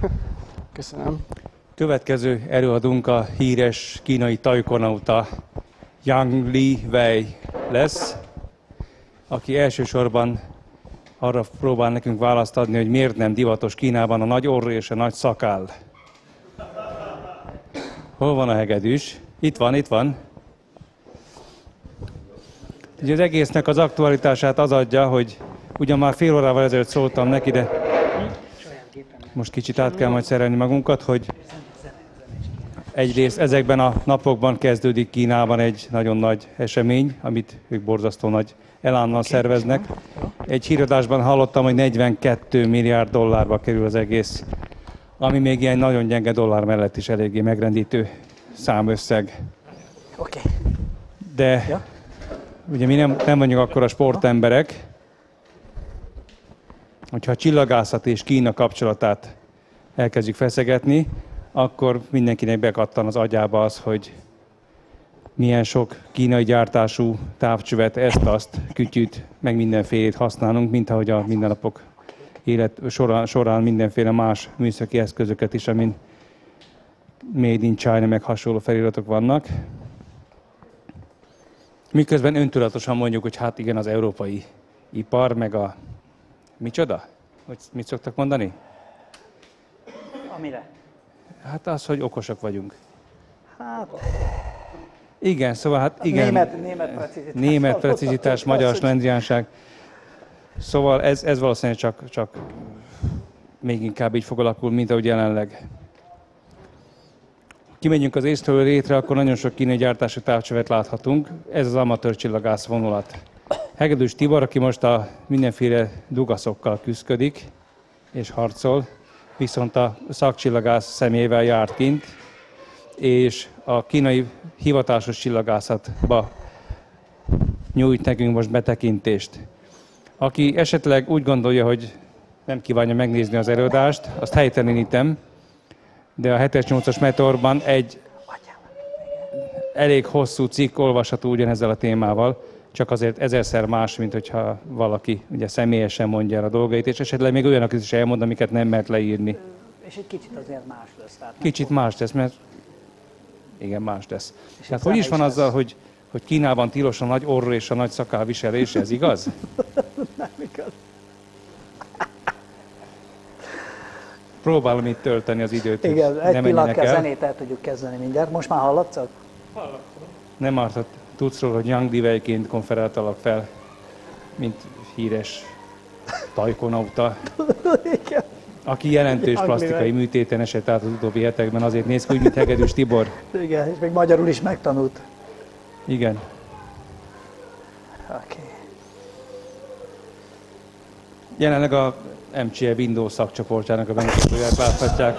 Köszönöm. Következő előadónk a híres kínai tajkonauta Yang Li Wei lesz, aki elsősorban arra próbál nekünk választ adni, hogy miért nem divatos Kínában a nagy orr és a nagy szakáll. Hol van a hegedűs? Itt van, itt van. Ugye az egésznek az aktualitását az adja, hogy ugyan már fél órával ezelőtt szóltam neki, de most kicsit át kell majd szerelni magunkat, hogy egyrészt ezekben a napokban kezdődik Kínában egy nagyon nagy esemény, amit ők borzasztó nagy elánnal szerveznek. Egy híradásban hallottam, hogy 42 milliárd dollárba kerül az egész, ami még ilyen nagyon gyenge dollár mellett is eléggé megrendítő számösszeg. Oké. De Ja. ugye mi nem, nem vagyunk akkor a sportemberek, hogyha a csillagászat és Kína kapcsolatát elkezdjük feszegetni, akkor mindenkinek bekattan az agyába az, hogy milyen sok kínai gyártású távcsövet, ezt-azt, kütyűt, meg mindenfélét használunk, mint ahogy a mindennapok élet során, során mindenféle más műszaki eszközöket is, amin Made in China, meg hasonló feliratok vannak. Miközben öntudatosan mondjuk, hogy hát igen, az európai ipar, meg a... Micsoda? Hogy mit szoktak mondani? Amire? Hát az, hogy okosak vagyunk. Hát, Igen, szóval hát igen. német, német precizitás. Német precizitás, magyar slendriánság. Szóval ez, ez valószínűleg csak, csak még inkább így fog alakulni, mint ahogy jelenleg. Kimegyünk az észtől rétre, akkor nagyon sok kínai gyártású távcsövet láthatunk. Ez az amatőr csillagász vonulat. Hegedűs Tibor, aki most a mindenféle dugaszokkal küzdik és harcol, viszont a szakcsillagász személyével járt kint, és a kínai hivatásos csillagászatba nyújt nekünk most betekintést. Aki esetleg úgy gondolja, hogy nem kívánja megnézni az előadást, azt helytelenítem, de a 7-es 8-as meteorban egy elég hosszú cikk olvasható ugyanezzel a témával, csak azért ezerszer más, mint hogyha valaki ugye személyesen mondja el a dolgait, és esetleg még olyanok is elmond, amiket nem mert leírni. És egy kicsit azért más lesz. Tehát Kicsit más tesz, mert igen, más tesz. És Tehát hogy is van is azzal, lesz. hogy, hogy Kínában tilos a nagy orr és a nagy szakál viselése, ez igaz? nem igaz. Próbálom itt tölteni az időt, Igen, egy pillanat zenét el tudjuk kezdeni mindjárt. Most már hallatszak? Nem ártott, tudsz róla, hogy Yang Diveiként konferáltalak fel, mint híres tajkonauta, aki jelentős plastikai műtéten esett át az utóbbi hetekben, azért néz ki úgy, mint Hegedűs Tibor. Igen, és még magyarul is megtanult. Igen. Oké. Jelenleg a MCE Windows szakcsoportjának a bemutatóját láthatják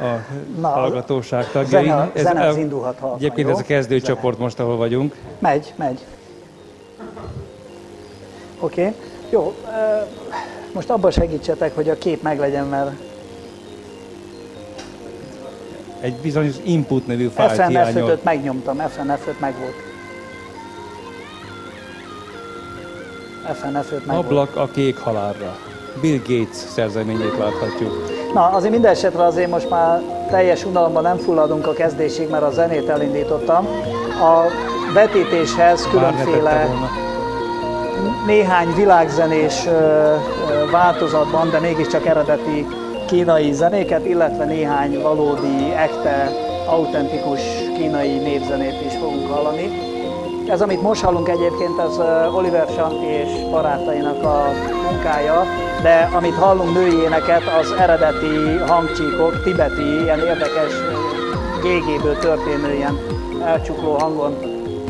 a Na, hallgatóság tagjai. zene- zene az indulhat halkan, Egyébként jó? ez a kezdőcsoport most, ahol vagyunk. Megy, megy. Oké. Jó, ö, most abban segítsetek, hogy a kép meglegyen, mert Egy bizonyos input nevű fájlt FNF-öt hiányol. megnyomtam, FNF-öt meg volt. FNF-öt meg volt. Ablak a kék halálra. Bill Gates szerzeményét láthatjuk. Na, azért minden esetre azért most már teljes unalomban nem fulladunk a kezdésig, mert a zenét elindítottam. A vetítéshez különféle néhány világzenés változatban, de mégiscsak eredeti kínai zenéket, illetve néhány valódi, ekte, autentikus kínai népzenét is fogunk hallani. Ez, amit most hallunk egyébként, ö, Oliver Santi és barátainak a munkája, de amit hallunk női éneket, az eredeti hangcsíkok, tibeti, ilyen érdekes gégéből történő ilyen elcsukló hangon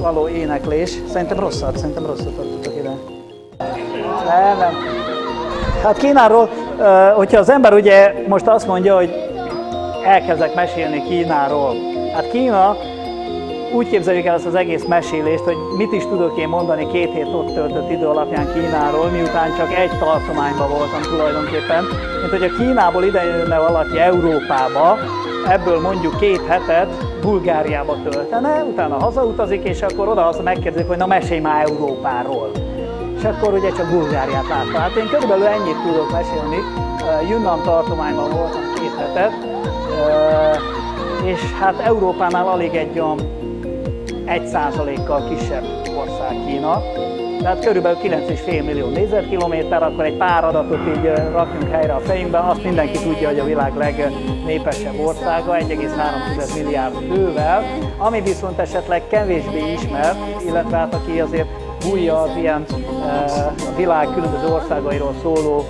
való éneklés. Szerintem rosszat, szerintem rosszat adtatok ide. Nem, nem. Hát Kínáról, hogyha az ember ugye most azt mondja, hogy elkezdek mesélni Kínáról. Hát Kína, úgy képzeljük el ezt az egész mesélést, hogy mit is tudok én mondani két hét ott töltött idő alapján Kínáról, miután csak egy tartományban voltam tulajdonképpen. Mint hogy a Kínából ide jönne valaki Európába, ebből mondjuk két hetet Bulgáriába töltene, utána hazautazik, és akkor oda azt megkérdezik, hogy na mesélj már Európáról. és akkor ugye csak Bulgáriát látta. Hát én körülbelül ennyit tudok mesélni. Yunnan tartományban voltam két hetet, és hát Európánál alig egy olyan egy százalékkal kisebb ország Kína, tehát körülbelül 9,5 millió négyzetkilométer, akkor egy pár adatot így rakjunk helyre a fejünkben, azt mindenki tudja, hogy a világ legnépesebb országa, 1,3 milliárd fővel, ami viszont esetleg kevésbé ismert, illetve hát aki azért bújja az ilyen a világ különböző országairól szóló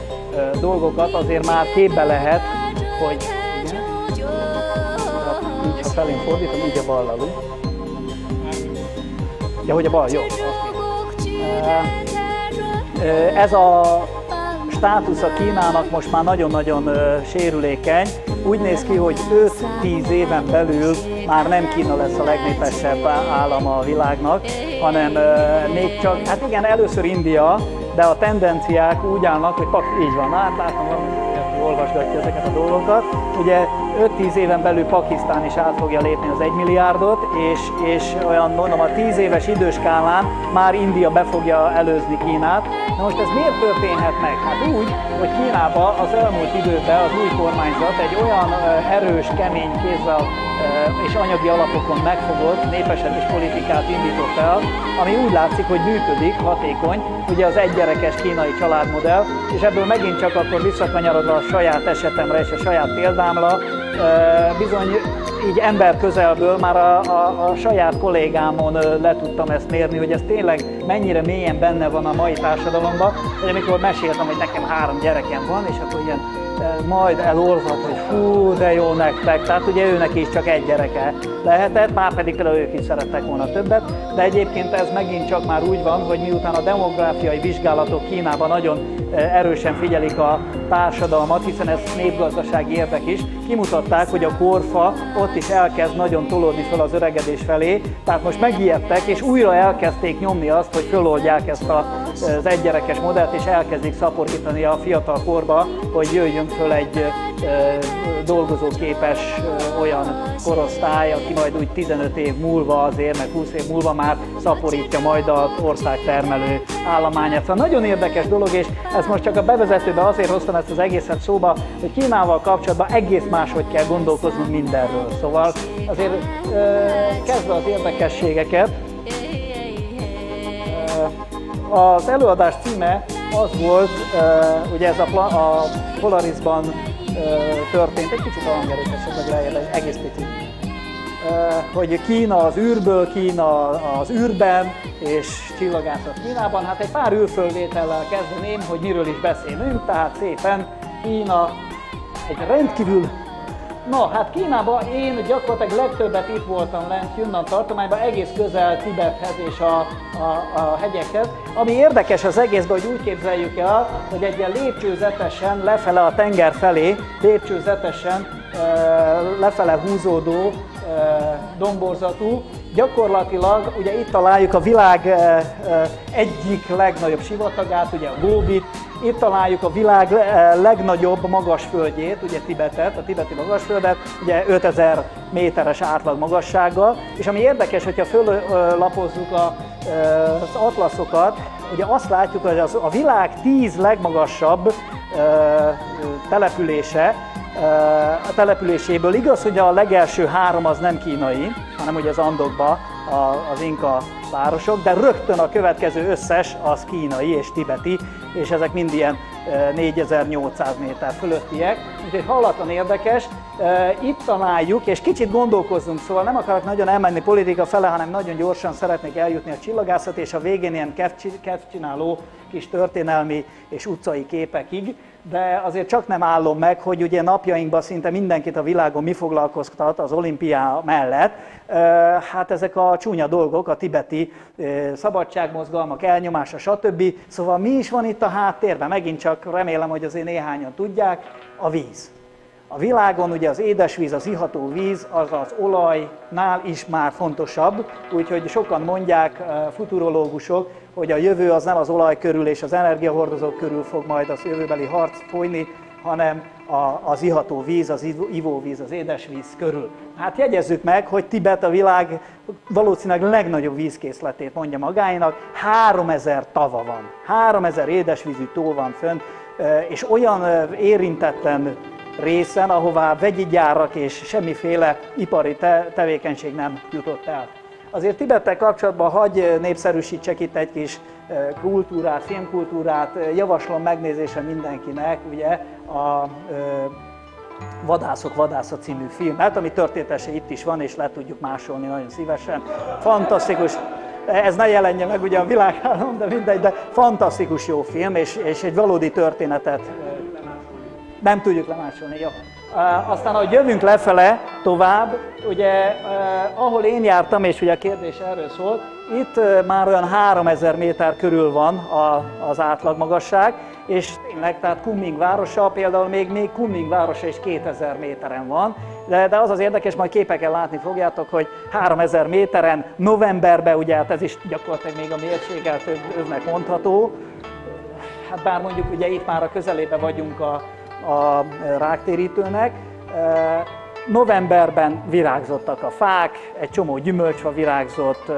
dolgokat, azért már képbe lehet, hogy így ha felén fordítom, így a ballal, Ja, hogy a bal, jó. Ez a státusz a Kínának most már nagyon-nagyon sérülékeny. Úgy néz ki, hogy 5-10 éven belül már nem Kína lesz a legnépesebb állam a világnak, hanem még csak, hát igen, először India, de a tendenciák úgy állnak, hogy pak, így van, hát látom, olvasgatja ezeket a dolgokat. Ugye 5-10 éven belül Pakisztán is át fogja lépni az 1 milliárdot, és, és olyan mondom a 10 éves időskálán már India be fogja előzni Kínát. Na most ez miért történhet meg? Hát úgy, hogy Kínában az elmúlt időben az új kormányzat egy olyan erős, kemény kézzel és anyagi alapokon megfogott népesedés politikát indított el, ami úgy látszik, hogy működik, hatékony, ugye az egygyerekes kínai családmodell, és ebből megint csak akkor visszakanyarodva a saját esetemre és a saját példámra, bizony így ember közelből már a, a, a saját kollégámon le tudtam ezt mérni, hogy ez tényleg mennyire mélyen benne van a mai társadalomban, hogy amikor meséltem, hogy nekem három gyerekem van, és akkor ilyen majd elolvad, hogy fú, de jó nektek. Tehát ugye őnek is csak egy gyereke lehetett, már pedig például ők is szerettek volna többet, de egyébként ez megint csak már úgy van, hogy miután a demográfiai vizsgálatok Kínában nagyon erősen figyelik a társadalmat, hiszen ez népgazdasági érdek is, kimutatták, hogy a korfa ott is elkezd nagyon tolódni fel az öregedés felé, tehát most megijedtek, és újra elkezdték nyomni azt, hogy föloldják ezt az egygyerekes modellt, és elkezdik szaporítani a fiatal korba, hogy jöjjön föl egy dolgozóképes olyan korosztály, aki majd úgy 15 év múlva azért, meg 20 év múlva már szaporítja majd az ország termelő állományát. Szóval nagyon érdekes dolog, és ez most csak a bevezetőben azért hoztam ezt az egészet szóba, hogy Kínával kapcsolatban egész máshogy kell gondolkoznunk mindenről. Szóval azért kezdve az érdekességeket, az előadás címe az volt, ugye ez a, a Polarisban történt, egy kicsit a hangerőt esetleg lejjebb, egy egész picit, hogy Kína az űrből, Kína az űrben, és csillagászat Kínában. Hát egy pár űrfölvétellel kezdeném, hogy miről is beszélünk, tehát szépen Kína egy rendkívül Na, hát Kínában én gyakorlatilag legtöbbet itt voltam lent Yunnan tartományban, egész közel Tibethez és a, a, a hegyekhez. Ami érdekes az egészben, hogy úgy képzeljük el, hogy egy ilyen lépcsőzetesen lefele a tenger felé, lépcsőzetesen e, lefele húzódó e, domborzatú, gyakorlatilag ugye itt találjuk a világ e, e, egyik legnagyobb sivatagát, ugye a Góbit, itt találjuk a világ eh, legnagyobb magasföldjét, ugye Tibetet, a tibeti magasföldet, ugye 5000 méteres átlag magassággal, és ami érdekes, hogyha föllapozzuk a, eh, az atlaszokat, ugye azt látjuk, hogy az, a világ 10 legmagasabb eh, települése, a településéből igaz, hogy a legelső három az nem kínai, hanem ugye az Andokba az inka városok, de rögtön a következő összes az kínai és tibeti, és ezek mind ilyen 4800 méter fölöttiek. Úgyhogy hallatlan érdekes. Itt találjuk, és kicsit gondolkozzunk, szóval nem akarok nagyon elmenni politika fele, hanem nagyon gyorsan szeretnék eljutni a csillagászat, és a végén ilyen kedvcsináló kis történelmi és utcai képekig, de azért csak nem állom meg, hogy ugye napjainkban szinte mindenkit a világon mi foglalkoztat az olimpiá mellett. Hát ezek a csúnya dolgok, a tibeti szabadságmozgalmak elnyomása, stb. Szóval mi is van itt a háttérben? Megint csak remélem, hogy azért néhányan tudják, a víz. A világon ugye az édesvíz, az iható víz, az az olajnál is már fontosabb, úgyhogy sokan mondják, futurológusok, hogy a jövő az nem az olaj körül és az energiahordozók körül fog majd az jövőbeli harc folyni, hanem a, az iható víz, az ivóvíz, az édesvíz körül. Hát jegyezzük meg, hogy Tibet a világ valószínűleg legnagyobb vízkészletét mondja magáinak, 3000 tava van, 3000 édesvízű tó van fönn, és olyan érintetlen részen, ahová vegyi gyárak és semmiféle ipari te- tevékenység nem jutott el. Azért Tibettel kapcsolatban hagy népszerűsítsek itt egy kis kultúrát, filmkultúrát, javaslom megnézése mindenkinek, ugye a Vadászok Vadásza című filmet, ami történetesen itt is van, és le tudjuk másolni nagyon szívesen. Fantasztikus, ez ne jelenje meg ugye a világállam, de mindegy, de fantasztikus jó film, és, és egy valódi történetet nem tudjuk lemásolni. Jó. Aztán, ahogy jövünk lefele tovább, ugye ahol én jártam, és ugye a kérdés erről szólt, itt már olyan 3000 méter körül van a, az átlagmagasság, és tényleg, tehát Kunming városa például még, még Kunming városa is 2000 méteren van, de, de az az érdekes, majd képeken látni fogjátok, hogy 3000 méteren, novemberben, ugye hát ez is gyakorlatilag még a mérsékelt övnek mondható, hát bár mondjuk ugye itt már a közelébe vagyunk a, a ráktérítőnek, Novemberben virágzottak a fák, egy csomó gyümölcsfa virágzott,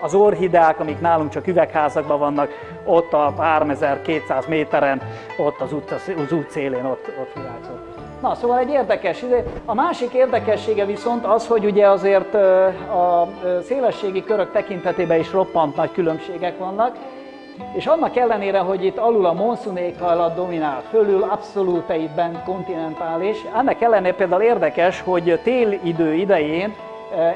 az orhideák, amik nálunk csak üvegházakban vannak, ott a 3200 méteren, ott az út, az út szélén ott, ott virágzott. Na, szóval egy érdekes ide. A másik érdekessége viszont az, hogy ugye azért a szélességi körök tekintetében is roppant nagy különbségek vannak, és annak ellenére, hogy itt alul a monszun éghajlat dominál, fölül abszolút egyben kontinentális, ennek ellenére például érdekes, hogy télidő idején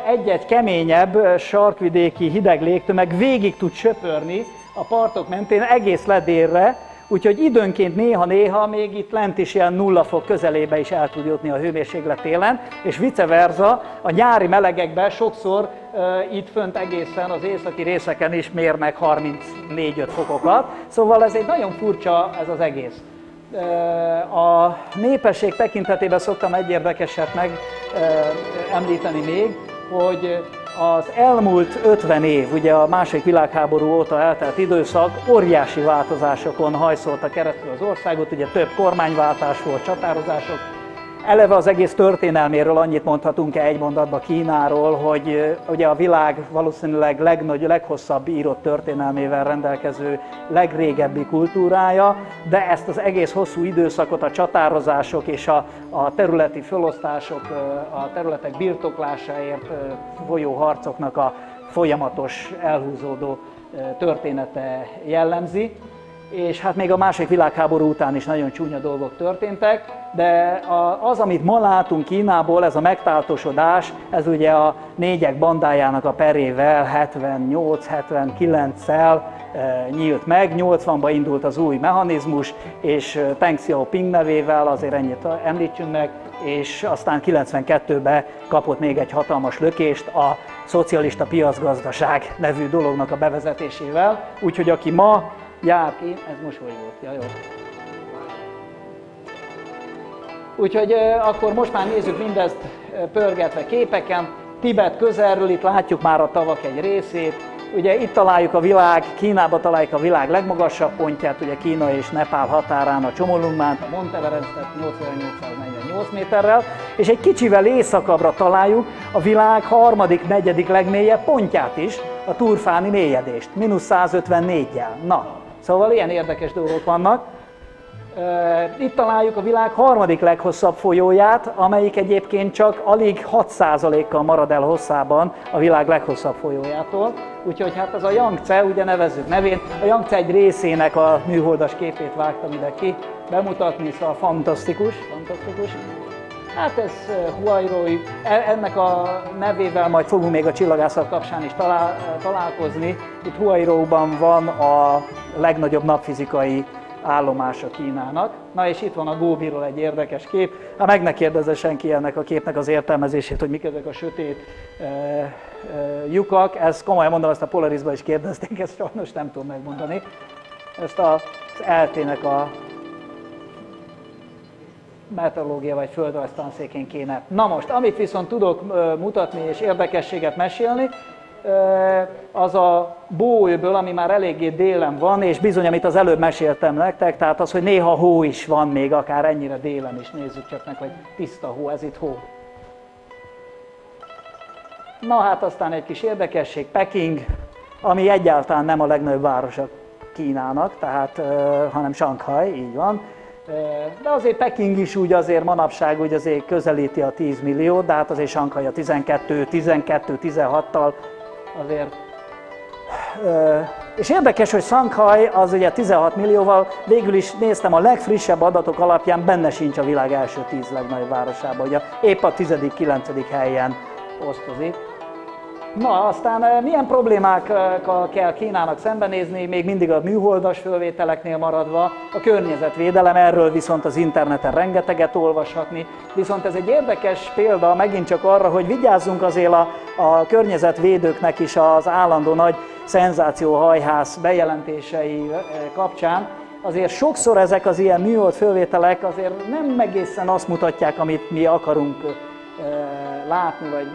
egy-egy keményebb sarkvidéki hideg légtömeg végig tud söpörni a partok mentén egész ledérre, Úgyhogy időnként néha-néha még itt lent is ilyen nulla fok közelébe is el tud jutni a hőmérséklet télen, és vice versa, a nyári melegekben sokszor itt fönt egészen az északi részeken is mérnek 34-5 fokokat, szóval ez egy nagyon furcsa ez az egész. A népesség tekintetében szoktam egy érdekeset meg említeni még, hogy az elmúlt 50 év, ugye a második világháború óta eltelt időszak óriási változásokon hajszolta keresztül az országot, ugye több kormányváltás volt, csatározások, Eleve az egész történelméről annyit mondhatunk-e egy mondatba Kínáról, hogy ugye a világ valószínűleg legnagy, leghosszabb írott történelmével rendelkező legrégebbi kultúrája, de ezt az egész hosszú időszakot a csatározások és a, a területi felosztások, a területek birtoklásáért folyó harcoknak a folyamatos elhúzódó története jellemzi és hát még a második világháború után is nagyon csúnya dolgok történtek, de az, amit ma látunk Kínából, ez a megtáltosodás, ez ugye a négyek bandájának a perével 78-79-szel e, nyílt meg, 80-ban indult az új mechanizmus, és e, Teng Xiaoping nevével, azért ennyit említsünk meg, és aztán 92-ben kapott még egy hatalmas lökést a szocialista piacgazdaság nevű dolognak a bevezetésével, úgyhogy aki ma jár ki, ez mosolygott, ja jó. Úgyhogy akkor most már nézzük mindezt pörgetve képeken. Tibet közelről, itt látjuk már a tavak egy részét. Ugye itt találjuk a világ, Kínába találjuk a világ legmagasabb pontját, ugye Kína és Nepál határán a Csomolungmánt, a Mount Everestet 8848 méterrel, és egy kicsivel északabbra találjuk a világ harmadik, negyedik legmélyebb pontját is, a Turfáni mélyedést, mínusz 154-jel. Na, Szóval ilyen érdekes dolgok vannak. Itt találjuk a világ harmadik leghosszabb folyóját, amelyik egyébként csak alig 6%-kal marad el hosszában a világ leghosszabb folyójától. Úgyhogy hát az a Yangtze, ugye nevezzük nevén, a Yangtze egy részének a műholdas képét vágtam ide ki bemutatni, szóval fantasztikus, fantasztikus. Hát ez Huairoi, e, ennek a nevével majd fogunk még a csillagászat kapcsán is talál, találkozni. Itt Huairóban van a legnagyobb napfizikai állomása Kínának. Na és itt van a Góbiról egy érdekes kép. Hát meg ne kérdezze senki ennek a képnek az értelmezését, hogy mik ezek a sötét e, e, lyukak. Ezt komolyan mondom, ezt a Polarisban is kérdezték, ezt sajnos nem tudom megmondani. Ezt az eltének a meteorológia vagy földrajz tanszékén kéne. Na most, amit viszont tudok mutatni és érdekességet mesélni, az a bóöböl, ami már eléggé délen van, és bizony, amit az előbb meséltem nektek, tehát az, hogy néha hó is van még, akár ennyire délen is, nézzük csak meg, hogy tiszta hó, ez itt hó. Na hát aztán egy kis érdekesség, Peking, ami egyáltalán nem a legnagyobb városa Kínának, tehát, hanem Shanghai, így van. De azért Peking is úgy azért manapság úgy azért közelíti a 10 millió, de hát azért Shanghai a 12, 12, 16-tal azért. És érdekes, hogy Shanghai az ugye 16 millióval, végül is néztem a legfrissebb adatok alapján, benne sincs a világ első 10 legnagyobb városában, ugye épp a 10.-9. helyen osztozik. Na, aztán eh, milyen problémákkal kell Kínának szembenézni, még mindig a műholdas fölvételeknél maradva, a környezetvédelem, erről viszont az interneten rengeteget olvashatni, viszont ez egy érdekes példa megint csak arra, hogy vigyázzunk azért a, a környezetvédőknek is az állandó nagy szenzációhajház bejelentései eh, kapcsán, azért sokszor ezek az ilyen műhold fölvételek azért nem egészen azt mutatják, amit mi akarunk látni, vagy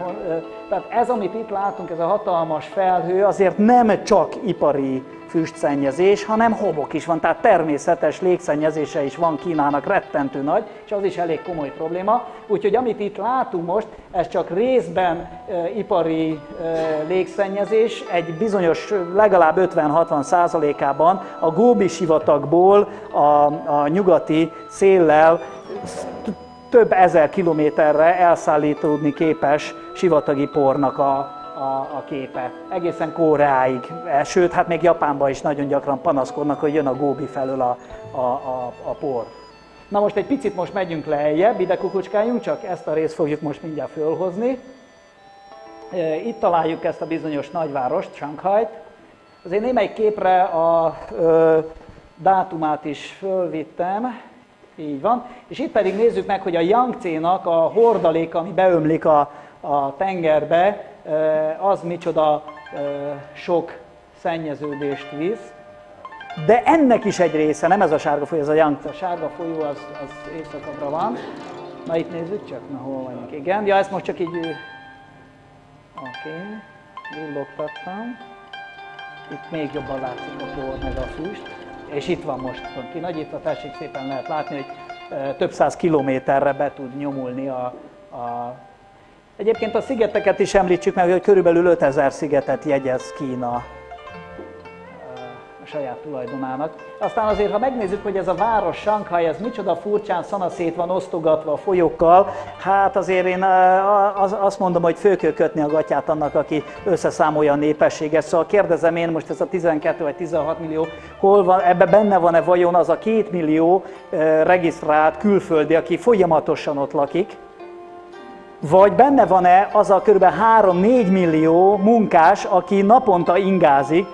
tehát ez, amit itt látunk, ez a hatalmas felhő, azért nem csak ipari füstszennyezés, hanem homok is van, tehát természetes légszennyezése is van Kínának rettentő nagy, és az is elég komoly probléma. Úgyhogy amit itt látunk most, ez csak részben e, ipari e, légszennyezés, egy bizonyos legalább 50-60 százalékában a Góbi sivatagból a, a nyugati széllel több ezer kilométerre elszállítódni képes sivatagi pornak a, a, a képe. Egészen Koreáig. Sőt, hát még Japánban is nagyon gyakran panaszkodnak, hogy jön a Góbi felől a, a, a, a por. Na most egy picit most megyünk lejjebb, ide kukucskáljunk, csak ezt a részt fogjuk most mindjárt fölhozni. E, itt találjuk ezt a bizonyos nagyvárost, Shanghai-t. Azért némelyik képre a ö, dátumát is fölvittem, így van. És itt pedig nézzük meg, hogy a Yangtze-nak a hordalék, ami beömlik a, a tengerbe, az micsoda sok szennyeződést visz. De ennek is egy része, nem ez a sárga folyó, ez a Yangtze. A sárga folyó az, az éjszakabbra van. Na itt nézzük csak, na hol vagyunk. Igen, ja ezt most csak így... Oké, okay. villogtattam. Itt még jobban látszik a por meg a füst és itt van most van kinagyítva, tessék szépen lehet látni, hogy több száz kilométerre be tud nyomulni a, a Egyébként a szigeteket is említsük meg, hogy körülbelül 5000 szigetet jegyez Kína saját tulajdonának. Aztán azért, ha megnézzük, hogy ez a város Shanghai, ez micsoda furcsán szanaszét van osztogatva a folyókkal, hát azért én az, azt mondom, hogy kell kötni a gatyát annak, aki összeszámolja a népességet. Szóval kérdezem én most ez a 12 vagy 16 millió, hol van, ebbe benne van-e vajon az a két millió regisztrált külföldi, aki folyamatosan ott lakik, vagy benne van-e az a kb. 3-4 millió munkás, aki naponta ingázik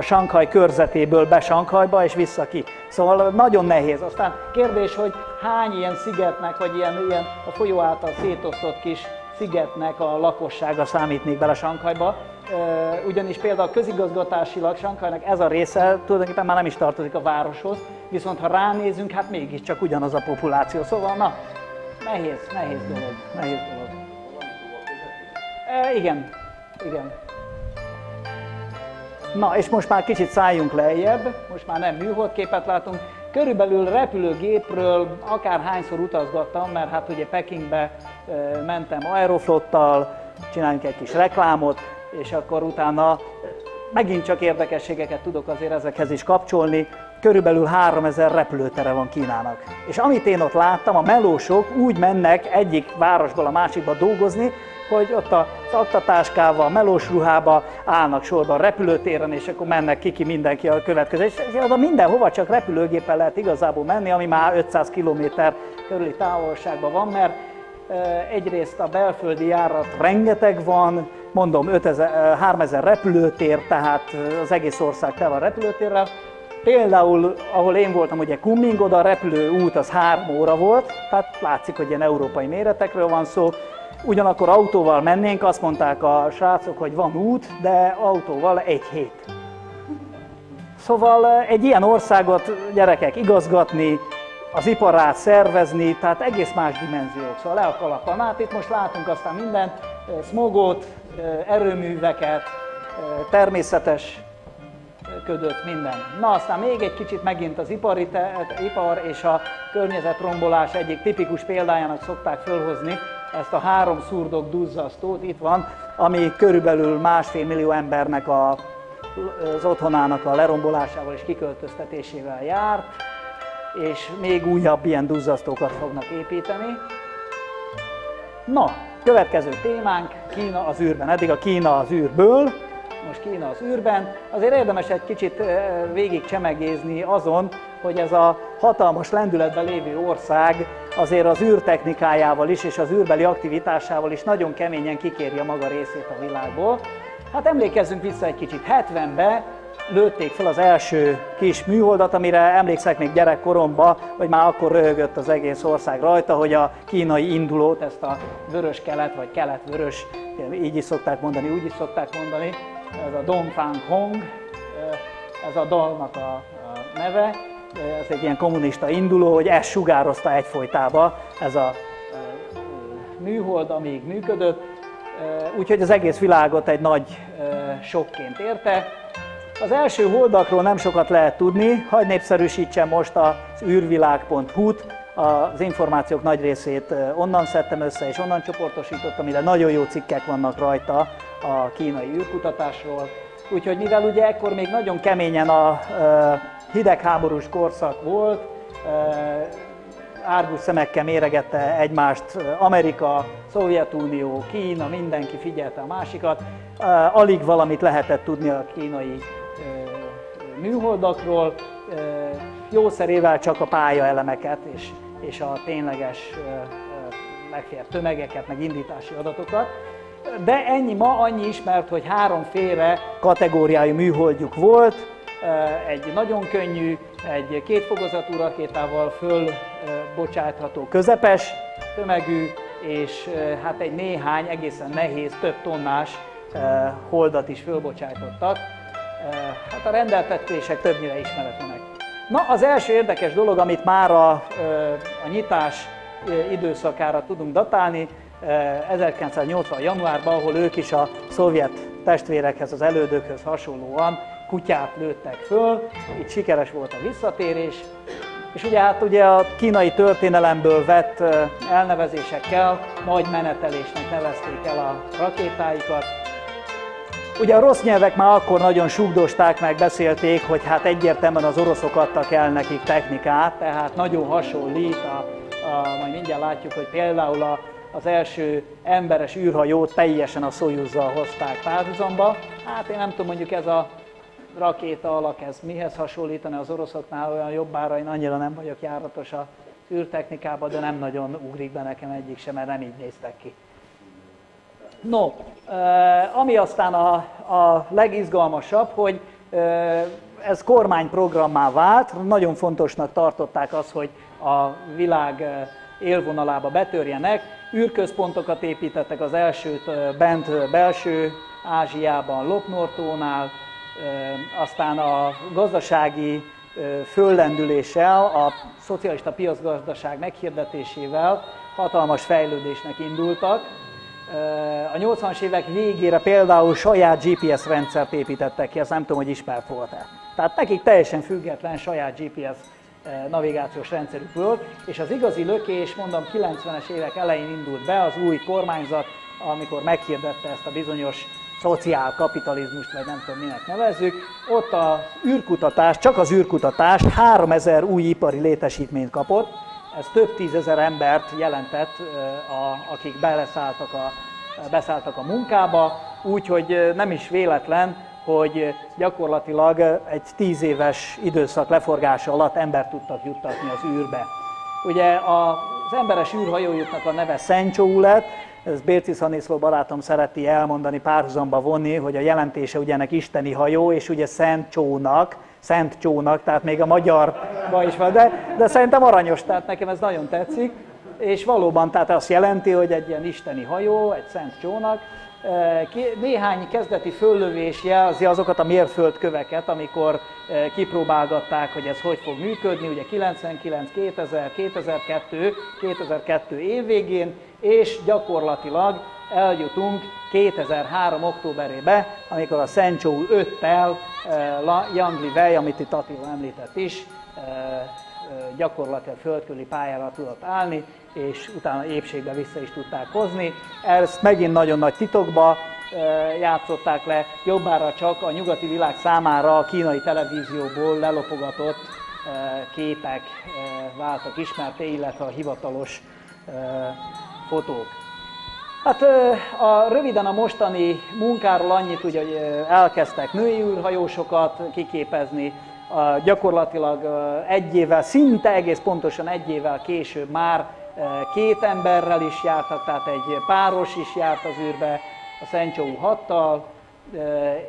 Sankhaj körzetéből be Sankhajba és vissza ki. Szóval nagyon nehéz. Aztán kérdés, hogy hány ilyen szigetnek, vagy ilyen, ilyen a folyó által szétosztott kis szigetnek a lakossága számít még bele Sankhajba. Ugyanis például közigazgatásilag Sankhajnak ez a része tulajdonképpen már nem is tartozik a városhoz, viszont ha ránézünk, hát mégiscsak ugyanaz a populáció. Szóval na, Nehéz, nehéz dolog, nehéz dolog. E, igen, igen. Na, és most már kicsit szálljunk lejjebb, most már nem műholdképet látunk. Körülbelül repülőgépről akár hányszor utazgattam, mert hát ugye Pekingbe e, mentem Aeroflottal, csináljunk egy kis reklámot, és akkor utána megint csak érdekességeket tudok azért ezekhez is kapcsolni körülbelül 3000 repülőtere van Kínának. És amit én ott láttam, a melósok úgy mennek egyik városból a másikba dolgozni, hogy ott a aktatáskával, melós ruhába állnak sorban a repülőtéren, és akkor mennek kiki mindenki a következő. És oda mindenhova csak repülőgéppel lehet igazából menni, ami már 500 km körüli távolságban van, mert egyrészt a belföldi járat rengeteg van, mondom 5000, 3000 repülőtér, tehát az egész ország tele van repülőtérrel, Például, ahol én voltam, ugye Kumming, oda a repülő út az három óra volt, tehát látszik, hogy ilyen európai méretekről van szó. Ugyanakkor autóval mennénk, azt mondták a srácok, hogy van út, de autóval egy hét. Szóval eh, egy ilyen országot gyerekek igazgatni, az iparát szervezni, tehát egész más dimenziók. Szóval le a kalapan át, itt most látunk aztán mindent, eh, smogot, erőműveket, természetes ködött minden. Na aztán még egy kicsit megint az ipari te, ipar és a környezetrombolás egyik tipikus példájának szokták fölhozni ezt a három szurdok duzzasztót, itt van, ami körülbelül másfél millió embernek a, az otthonának a lerombolásával és kiköltöztetésével járt, és még újabb ilyen duzzasztókat fognak építeni. Na, következő témánk Kína az űrben. Eddig a Kína az űrből, most Kína az űrben. Azért érdemes egy kicsit végig csemegézni azon, hogy ez a hatalmas lendületben lévő ország azért az űrtechnikájával is és az űrbeli aktivitásával is nagyon keményen kikéri a maga részét a világból. Hát emlékezzünk vissza egy kicsit 70-be, lőtték fel az első kis műholdat, amire emlékszek még gyerekkoromban, hogy már akkor röhögött az egész ország rajta, hogy a kínai indulót, ezt a vörös kelet, vagy kelet-vörös, így is szokták mondani, úgy is szokták mondani, ez a Dongfang Hong, ez a dalnak a neve, ez egy ilyen kommunista induló, hogy ezt sugározta egyfolytába ez a műhold, amíg működött, úgyhogy az egész világot egy nagy sokként érte. Az első holdakról nem sokat lehet tudni, hagy népszerűsítsem most az űrvilág.hu-t, az információk nagy részét onnan szedtem össze és onnan csoportosítottam, ide nagyon jó cikkek vannak rajta a kínai űrkutatásról. Úgyhogy mivel ugye ekkor még nagyon keményen a hidegháborús korszak volt, árgus szemekkel méregette egymást Amerika, Szovjetunió, Kína, mindenki figyelte a másikat. Alig valamit lehetett tudni a kínai műholdakról, jószerével csak a pályaelemeket és, és a tényleges legfeljebb tömegeket, meg indítási adatokat. De ennyi ma annyi ismert, hogy háromféle kategóriájú műholdjuk volt, egy nagyon könnyű, egy kétfogozatú rakétával fölbocsátható közepes tömegű, és hát egy néhány egészen nehéz, több tonnás holdat is fölbocsájtottak. Hát a rendeltetések többnyire ismeretlenek. Na, az első érdekes dolog, amit már a, a nyitás időszakára tudunk datálni, 1980. januárban, ahol ők is a szovjet testvérekhez, az elődökhöz hasonlóan kutyát lőttek föl, itt sikeres volt a visszatérés, és ugye hát ugye a kínai történelemből vett elnevezésekkel nagy menetelésnek nevezték el a rakétáikat. Ugye a rossz nyelvek már akkor nagyon sugdosták meg, beszélték, hogy hát egyértelműen az oroszok adtak el nekik technikát, tehát nagyon hasonlít, a, a, majd mindjárt látjuk, hogy például a, az első emberes űrhajót teljesen a Szojuzzal hozták párhuzamba. Hát én nem tudom, mondjuk ez a rakéta alak, ez mihez hasonlítani? Az oroszoknál olyan jobbára, én annyira nem vagyok járatos a űrtechnikában, de nem nagyon ugrik be nekem egyik sem, mert nem így néztek ki. No, ami aztán a, a legizgalmasabb, hogy ez kormányprogrammá vált, nagyon fontosnak tartották az, hogy a világ élvonalába betörjenek, űrközpontokat építettek az elsőt bent belső Ázsiában, Lopnortónál, aztán a gazdasági föllendüléssel, a szocialista piacgazdaság meghirdetésével hatalmas fejlődésnek indultak. A 80-as évek végére például saját GPS rendszert építettek ki, ezt nem tudom, hogy ismert volt-e. Tehát nekik teljesen független saját GPS navigációs rendszerük volt, és az igazi lökés, mondom, 90-es évek elején indult be az új kormányzat, amikor meghirdette ezt a bizonyos szociálkapitalizmust, vagy nem tudom minek nevezzük, ott a űrkutatás, csak az űrkutatás 3000 új ipari létesítményt kapott, ez több tízezer embert jelentett, a, akik beleszálltak a, beszálltak a munkába, úgyhogy nem is véletlen, hogy gyakorlatilag egy tíz éves időszak leforgása alatt embert tudtak juttatni az űrbe. Ugye az emberes űrhajójuknak a neve Szencsó lett, ez Bérci Szaniszló barátom szereti elmondani, párhuzamba vonni, hogy a jelentése ugye ennek isteni hajó, és ugye Szent Csónak, Szent Csónak, tehát még a magyarban is van, de, de szerintem aranyos, tehát nekem ez nagyon tetszik, és valóban tehát azt jelenti, hogy egy ilyen isteni hajó, egy Szent Csónak, néhány kezdeti föllövés jelzi azokat a mérföldköveket, amikor kipróbálgatták, hogy ez hogy fog működni, ugye 99, 2000, 2002, 2002 évvégén, és gyakorlatilag eljutunk 2003. októberébe, amikor a Szentcsó 5-tel Young Vej, amit itt Attila említett is, gyakorlatilag földközi pályára tudott állni, és utána épségbe vissza is tudták hozni. Ezt megint nagyon nagy titokba játszották le, jobbára csak a nyugati világ számára a kínai televízióból lelopogatott képek váltak ismerté, illetve a hivatalos fotók. Hát a, röviden a mostani munkáról annyit, ugye, hogy elkezdtek női űrhajósokat kiképezni, a, gyakorlatilag egy évvel, szinte egész pontosan egy évvel később már két emberrel is jártak, tehát egy páros is járt az űrbe, a Szent 6-tal,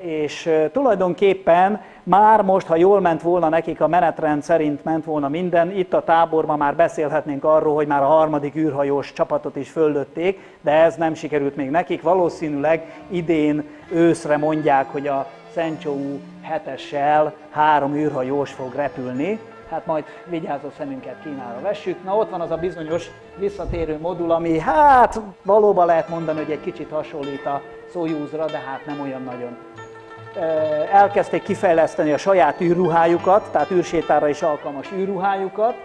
és tulajdonképpen már most, ha jól ment volna nekik, a menetrend szerint ment volna minden, itt a táborban már beszélhetnénk arról, hogy már a harmadik űrhajós csapatot is föllötték, de ez nem sikerült még nekik. Valószínűleg idén őszre mondják, hogy a Szentcsóú hetessel három űrhajós fog repülni, hát majd vigyázó szemünket Kínára vessük. Na ott van az a bizonyos visszatérő modul, ami hát valóban lehet mondani, hogy egy kicsit hasonlít a Soyuzra, de hát nem olyan nagyon. Elkezdték kifejleszteni a saját űrruhájukat, tehát űrsétára is alkalmas űrruhájukat,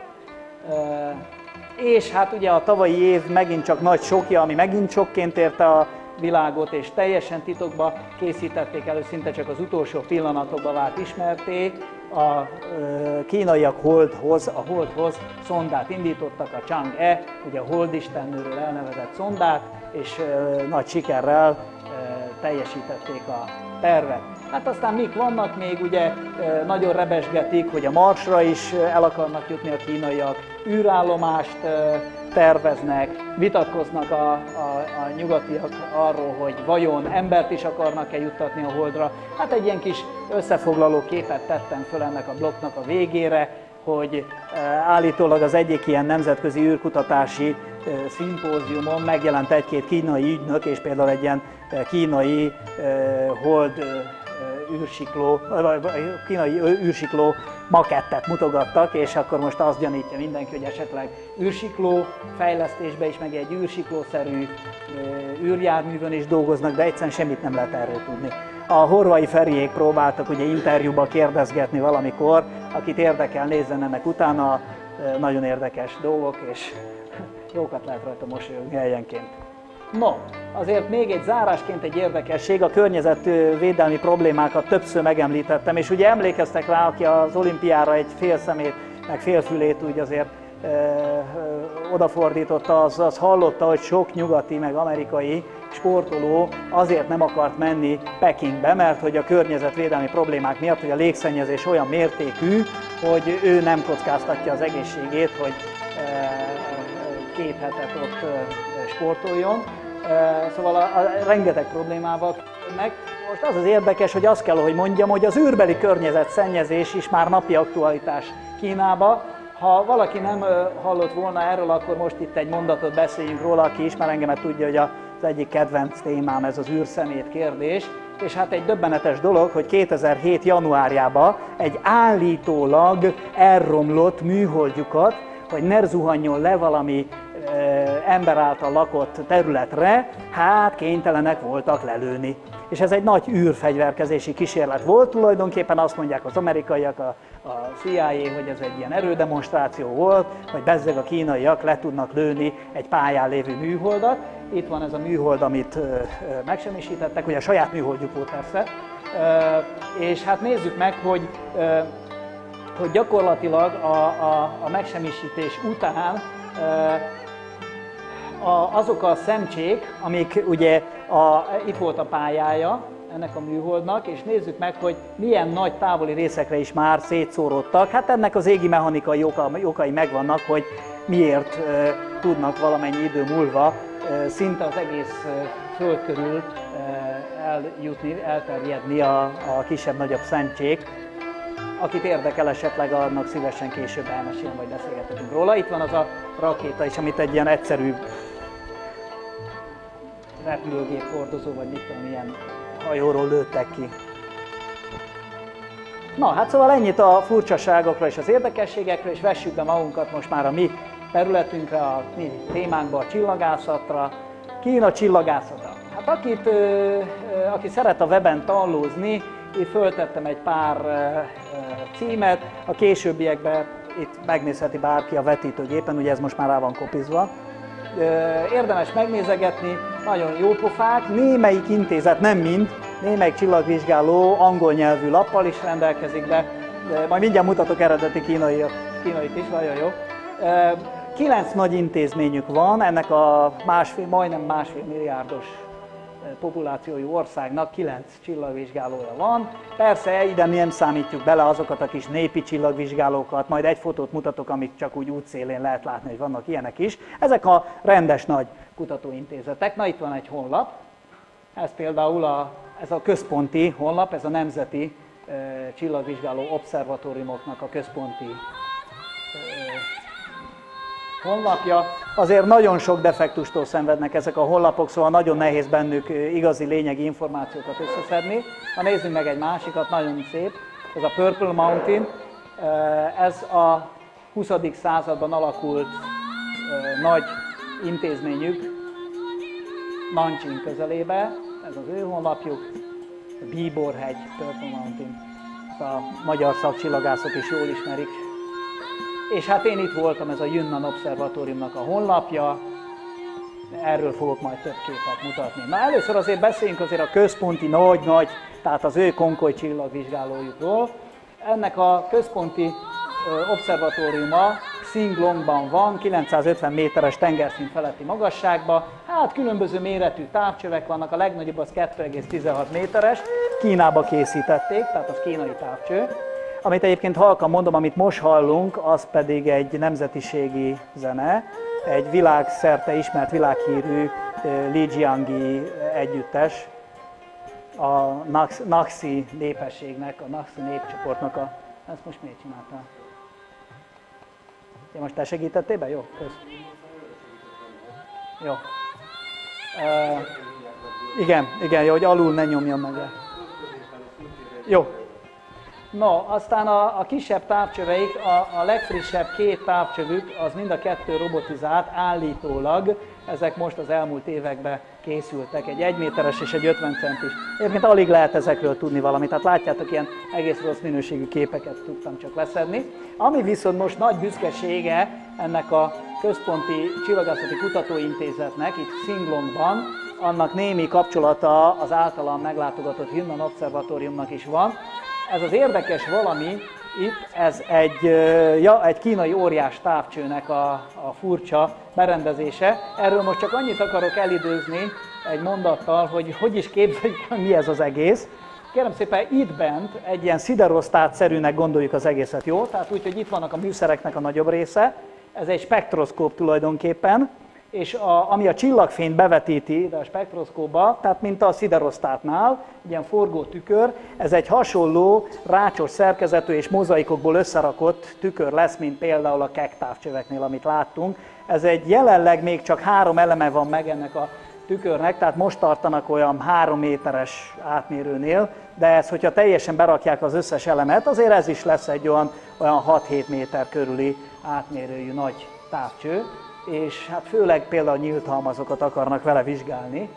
és hát ugye a tavalyi év megint csak nagy sokja, ami megint sokként érte a világot, és teljesen titokba készítették elő, szinte csak az utolsó pillanatokban vált ismerté. A kínaiak Holdhoz, a Holdhoz szondát indítottak, a Chang'e, ugye a Holdistennőről elnevezett szondát, és nagy sikerrel teljesítették a tervet. Hát aztán mik vannak még, ugye nagyon rebesgetik, hogy a Marsra is el akarnak jutni a kínaiak, űrállomást terveznek, vitatkoznak a, a, a nyugatiak arról, hogy vajon embert is akarnak-e juttatni a Holdra. Hát egy ilyen kis összefoglaló képet tettem föl ennek a blokknak a végére, hogy állítólag az egyik ilyen nemzetközi űrkutatási szimpóziumon megjelent egy-két kínai ügynök, és például egy ilyen kínai hold űrsikló, kínai űrsikló makettet mutogattak, és akkor most azt gyanítja mindenki, hogy esetleg űrsikló fejlesztésbe is, meg egy űrsiklószerű űrjárművön is dolgoznak, de egyszerűen semmit nem lehet erről tudni. A horvai feriék próbáltak ugye interjúba kérdezgetni valamikor, akit érdekel, nézzen ennek utána, nagyon érdekes dolgok, és jókat lehet rajta mosolyogni helyenként. No, azért még egy zárásként egy érdekesség, a környezetvédelmi problémákat többször megemlítettem, és ugye emlékeztek rá, aki az olimpiára egy fél szemét, meg fél fülét úgy azért ö, ö, odafordította, az, az hallotta, hogy sok nyugati, meg amerikai sportoló azért nem akart menni Pekingbe, mert hogy a környezetvédelmi problémák miatt, hogy a légszennyezés olyan mértékű, hogy ő nem kockáztatja az egészségét, hogy két hetet ott sportoljon. Szóval a, a rengeteg problémával meg. Most az az érdekes, hogy azt kell, hogy mondjam, hogy az űrbeli környezet szennyezés is már napi aktualitás Kínába. Ha valaki nem hallott volna erről, akkor most itt egy mondatot beszéljünk róla, aki ismer engemet tudja, hogy az egyik kedvenc témám ez az űrszemét kérdés. És hát egy döbbenetes dolog, hogy 2007. januárjában egy állítólag elromlott műholdjukat, hogy ne zuhanjon le valami ember által lakott területre, hát kénytelenek voltak lelőni. És ez egy nagy űrfegyverkezési kísérlet volt, tulajdonképpen azt mondják az amerikaiak, a, a CIA, hogy ez egy ilyen erődemonstráció volt, hogy bezzeg a kínaiak le tudnak lőni egy pályán lévő műholdat. Itt van ez a műhold, amit megsemmisítettek, ugye a saját műholdjuk volt persze. És hát nézzük meg, hogy hogy gyakorlatilag a, a, a megsemmisítés után a, azok a szemcsék, amik ugye a, itt volt a pályája ennek a műholdnak, és nézzük meg, hogy milyen nagy távoli részekre is már szétszórodtak. Hát ennek az égi mechanikai oka, okai megvannak, hogy miért e, tudnak valamennyi idő múlva e, szinte az egész e, föld körül eljutni, elterjedni a, a kisebb-nagyobb szentsék. Akit érdekel esetleg, annak szívesen később elmesélem, vagy beszélgetünk róla. Itt van az a rakéta is, amit egy ilyen egyszerű repülőgép hordozó, vagy mit tudom, milyen hajóról lőttek ki. Na, hát szóval ennyit a furcsaságokra és az érdekességekre, és vessük be magunkat most már a mi területünkre, a mi témánkba, a csillagászatra. Kína csillagászata. Hát akit, aki szeret a weben tallózni, itt föltettem egy pár címet, a későbbiekben itt megnézheti bárki a vetítőgépen, ugye ez most már rá van kopizva. Érdemes megnézegetni, nagyon jó pofák, némelyik intézet, nem mind, némelyik csillagvizsgáló angol nyelvű lappal is rendelkezik, de, de majd mindjárt mutatok eredeti kínai, kínait is, nagyon jó. Kilenc nagy intézményük van, ennek a másfél, majdnem másfél milliárdos populációjú országnak kilenc csillagvizsgálója van. Persze ide nem számítjuk bele azokat a kis népi csillagvizsgálókat, majd egy fotót mutatok, amik csak úgy útszélén lehet látni, hogy vannak ilyenek is. Ezek a rendes nagy kutatóintézetek. Na itt van egy honlap, ez például a, ez a központi honlap, ez a Nemzeti e, Csillagvizsgáló Obszervatóriumoknak a központi honlapja. Azért nagyon sok defektustól szenvednek ezek a honlapok, szóval nagyon nehéz bennük igazi lényegi információkat összeszedni. Ha nézzünk meg egy másikat, nagyon szép, ez a Purple Mountain. Ez a 20. században alakult nagy intézményük Nancsing közelébe, ez az ő honlapjuk, Bíborhegy, Purple Mountain. Ezt a magyar szakcsillagászok is jól ismerik, és hát én itt voltam, ez a Yunnan Observatóriumnak a honlapja, erről fogok majd több képet mutatni. Na először azért beszéljünk azért a központi nagy-nagy, tehát az ő konkoly csillagvizsgálójukról. Ennek a központi obszervatóriuma Singlongban van, 950 méteres tengerszint feletti magasságban. Hát különböző méretű távcsövek vannak, a legnagyobb az 2,16 méteres, Kínába készítették, tehát az kínai távcső. Amit egyébként halkan mondom, amit most hallunk, az pedig egy nemzetiségi zene, egy világszerte ismert, világhírű Li Jiangi együttes, a Naxi népességnek, a Naxi népcsoportnak a... Ezt most miért csináltál? Te most te segítettél be? Jó, kösz. Jó. Uh, igen, igen, jó, hogy alul ne nyomjam meg. Jó, No, aztán a, a kisebb távcsöveik, a, a legfrissebb két távcsövük, az mind a kettő robotizált, állítólag, ezek most az elmúlt években készültek, egy 1 méteres és egy 50 centis. Egyébként alig lehet ezekről tudni valamit, tehát látjátok, ilyen egész rossz minőségű képeket tudtam csak leszedni. Ami viszont most nagy büszkesége ennek a központi csillagászati kutatóintézetnek, itt Singlongban, annak némi kapcsolata az általam meglátogatott Hinman Observatóriumnak is van, ez az érdekes valami, itt ez egy, ja, egy kínai óriás távcsőnek a, a furcsa berendezése. Erről most csak annyit akarok elidőzni egy mondattal, hogy hogy is képzeljük, mi ez az egész. Kérem szépen, itt bent egy ilyen sziderosztát-szerűnek gondoljuk az egészet, jó? Tehát úgy, hogy itt vannak a műszereknek a nagyobb része, ez egy spektroszkóp tulajdonképpen, és a, ami a csillagfényt bevetíti a spektroszkóba, tehát mint a sziderosztátnál, ilyen forgó tükör, ez egy hasonló rácsos szerkezetű és mozaikokból összerakott tükör lesz, mint például a kektávcsöveknél, amit láttunk. Ez egy jelenleg még csak három eleme van meg ennek a tükörnek, tehát most tartanak olyan három méteres átmérőnél, de ez, hogyha teljesen berakják az összes elemet, azért ez is lesz egy olyan, olyan 6-7 méter körüli átmérőjű nagy távcső és hát főleg például nyílt halmazokat akarnak vele vizsgálni.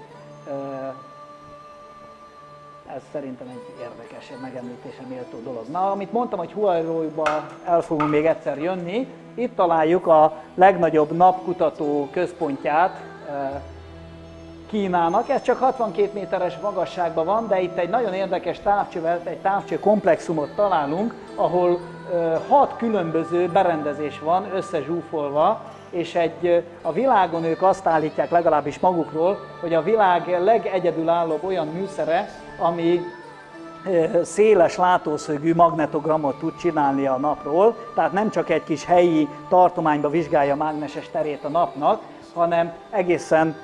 Ez szerintem egy érdekes, egy megemlítése méltó dolog. Na, amit mondtam, hogy Huawei-ba el fogunk még egyszer jönni, itt találjuk a legnagyobb napkutató központját Kínának. Ez csak 62 méteres magasságban van, de itt egy nagyon érdekes távcsövet, egy távcső komplexumot találunk, ahol hat különböző berendezés van összezsúfolva, és egy, a világon ők azt állítják legalábbis magukról, hogy a világ legegyedülállóbb olyan műszere, ami széles látószögű magnetogramot tud csinálni a napról, tehát nem csak egy kis helyi tartományba vizsgálja a mágneses terét a napnak, hanem egészen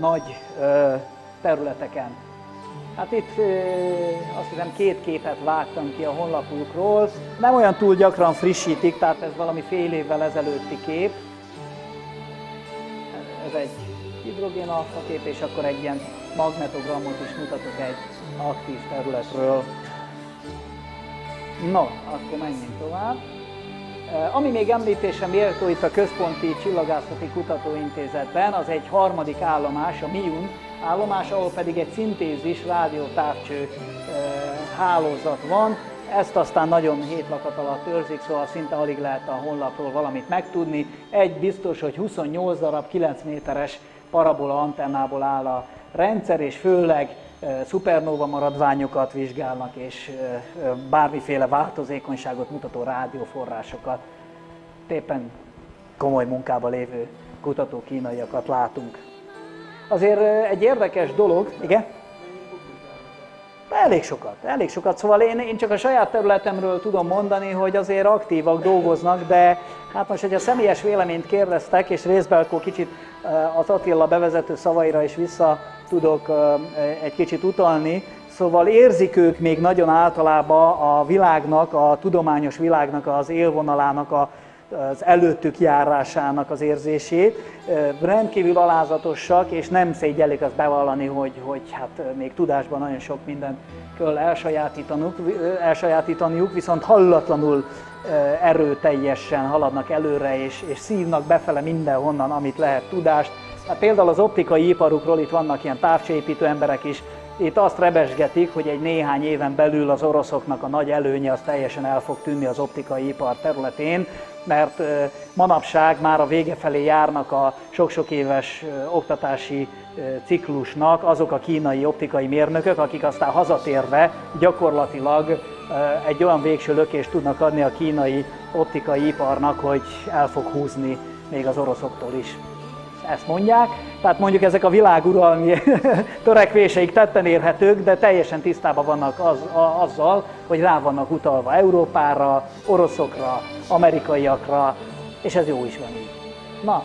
nagy területeken. Hát itt azt hiszem két képet vágtam ki a honlapukról. Nem olyan túl gyakran frissítik, tehát ez valami fél évvel ezelőtti kép ez egy hidrogén alfakép, és akkor egy ilyen magnetogramot is mutatok egy aktív területről. No, akkor menjünk tovább. Ami még említése méltó itt a Központi Csillagászati Kutatóintézetben, az egy harmadik állomás, a MIUN állomás, ahol pedig egy szintézis rádiótávcső hálózat van. Ezt aztán nagyon hét lakat alatt őrzik, szóval szinte alig lehet a honlapról valamit megtudni. Egy biztos, hogy 28 darab 9 méteres parabola antennából áll a rendszer, és főleg szupernóva maradványokat vizsgálnak, és bármiféle változékonyságot mutató rádióforrásokat. Éppen komoly munkába lévő kutató kínaiakat látunk. Azért egy érdekes dolog, igen? Elég sokat, elég sokat. Szóval én, én csak a saját területemről tudom mondani, hogy azért aktívak dolgoznak, de hát most, hogy a személyes véleményt kérdeztek, és részben akkor kicsit az Attila bevezető szavaira is vissza tudok egy kicsit utalni, Szóval érzik ők még nagyon általában a világnak, a tudományos világnak az élvonalának a az előttük járásának az érzését. Rendkívül alázatosak, és nem szégyelik azt bevallani, hogy, hogy hát még tudásban nagyon sok mindent kell elsajátítanuk, elsajátítaniuk, viszont hallatlanul erőteljesen haladnak előre, és, és szívnak befele mindenhonnan, amit lehet tudást. Hát például az optikai iparukról itt vannak ilyen távcsépítő emberek is, itt azt rebesgetik, hogy egy néhány éven belül az oroszoknak a nagy előnye az teljesen el fog tűnni az optikai ipar területén, mert manapság már a vége felé járnak a sok-sok éves oktatási ciklusnak azok a kínai optikai mérnökök, akik aztán hazatérve gyakorlatilag egy olyan végső lökést tudnak adni a kínai optikai iparnak, hogy el fog húzni még az oroszoktól is ezt mondják. Tehát mondjuk ezek a világuralmi törekvéseik tetten érhetők, de teljesen tisztában vannak az, a, azzal, hogy rá vannak utalva Európára, oroszokra, amerikaiakra, és ez jó is van így. Na,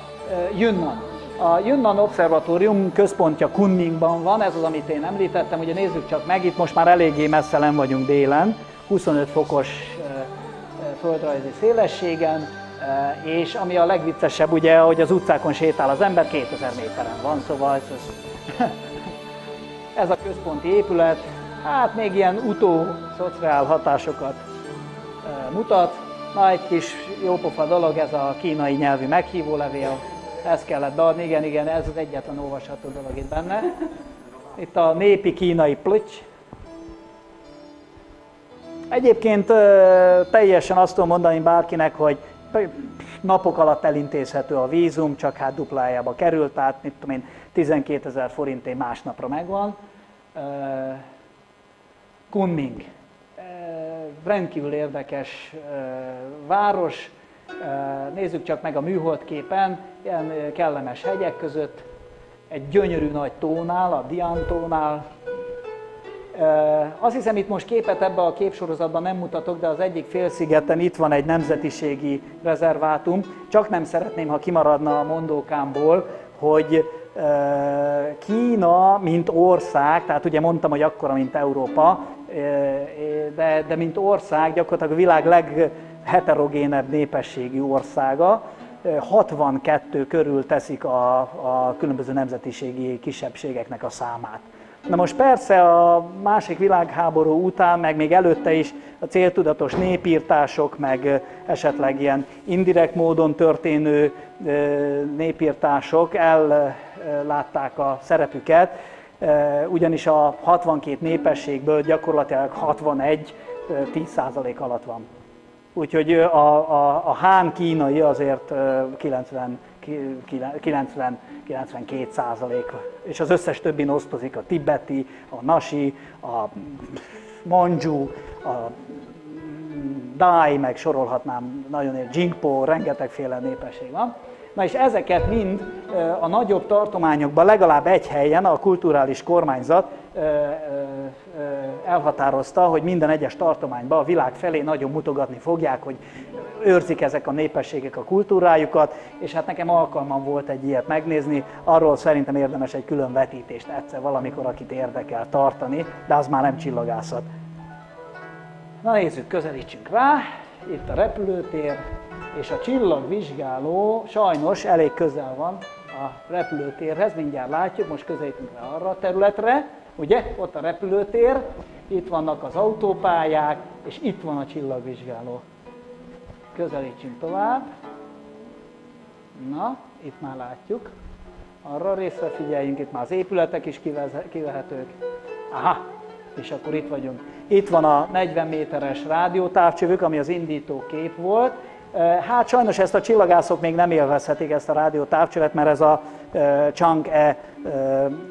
Yunnan. A Yunnan Observatórium központja Kunmingban van, ez az, amit én említettem, ugye nézzük csak meg, itt most már eléggé messze nem vagyunk délen, 25 fokos földrajzi szélességen, és ami a legviccesebb, ugye, hogy az utcákon sétál az ember, 2000 méteren van, szóval ez, ez, ez a központi épület, hát még ilyen utó-szociál hatásokat eh, mutat. Na, egy kis jópofa dolog, ez a kínai nyelvű meghívólevél, ezt kellett beadni, igen, igen, ez az egyetlen olvasható dolog itt benne. Itt a népi kínai plöcs. Egyébként eh, teljesen azt tudom mondani bárkinek, hogy napok alatt elintézhető a vízum, csak hát duplájába került, tehát mit tudom én, 12 ezer forinté másnapra megvan. Kunming, rendkívül érdekes város, nézzük csak meg a műholdképen, ilyen kellemes hegyek között, egy gyönyörű nagy tónál, a Diantónál, azt hiszem, itt most képet ebbe a képsorozatban nem mutatok, de az egyik félszigeten itt van egy nemzetiségi rezervátum. Csak nem szeretném, ha kimaradna a mondókámból, hogy Kína, mint ország, tehát ugye mondtam, hogy akkora, mint Európa, de, de mint ország gyakorlatilag a világ legheterogénebb népességű országa, 62 körül teszik a, a különböző nemzetiségi kisebbségeknek a számát. Na most persze a másik világháború után, meg még előtte is a céltudatos népírtások, meg esetleg ilyen indirekt módon történő népírtások ellátták a szerepüket, ugyanis a 62 népességből gyakorlatilag 61 10% alatt van. Úgyhogy a, a, a hán kínai azért 90 90, 92 százalék, és az összes többi osztozik, a tibeti, a nasi, a manju, a dai, meg sorolhatnám nagyon ér, jingpo, rengetegféle népesség van. Na és ezeket mind a nagyobb tartományokban legalább egy helyen a kulturális kormányzat elhatározta, hogy minden egyes tartományban a világ felé nagyon mutogatni fogják, hogy őrzik ezek a népességek a kultúrájukat, és hát nekem alkalmam volt egy ilyet megnézni, arról szerintem érdemes egy külön vetítést egyszer valamikor, akit érdekel tartani, de az már nem csillagászat. Na nézzük, közelítsünk rá, itt a repülőtér, és a csillagvizsgáló sajnos elég közel van a repülőtérhez, mindjárt látjuk, most közelítünk rá arra a területre, ugye, ott a repülőtér, itt vannak az autópályák, és itt van a csillagvizsgáló. közelítsünk tovább. Na, itt már látjuk. Arra részre figyeljünk, itt már az épületek is kivehetők. Aha, és akkor itt vagyunk. Itt van a 40 méteres rádiótávcsövük, ami az indító kép volt. Hát sajnos ezt a csillagászok még nem élvezhetik, ezt a rádiótávcsövet, mert ez a Chang'e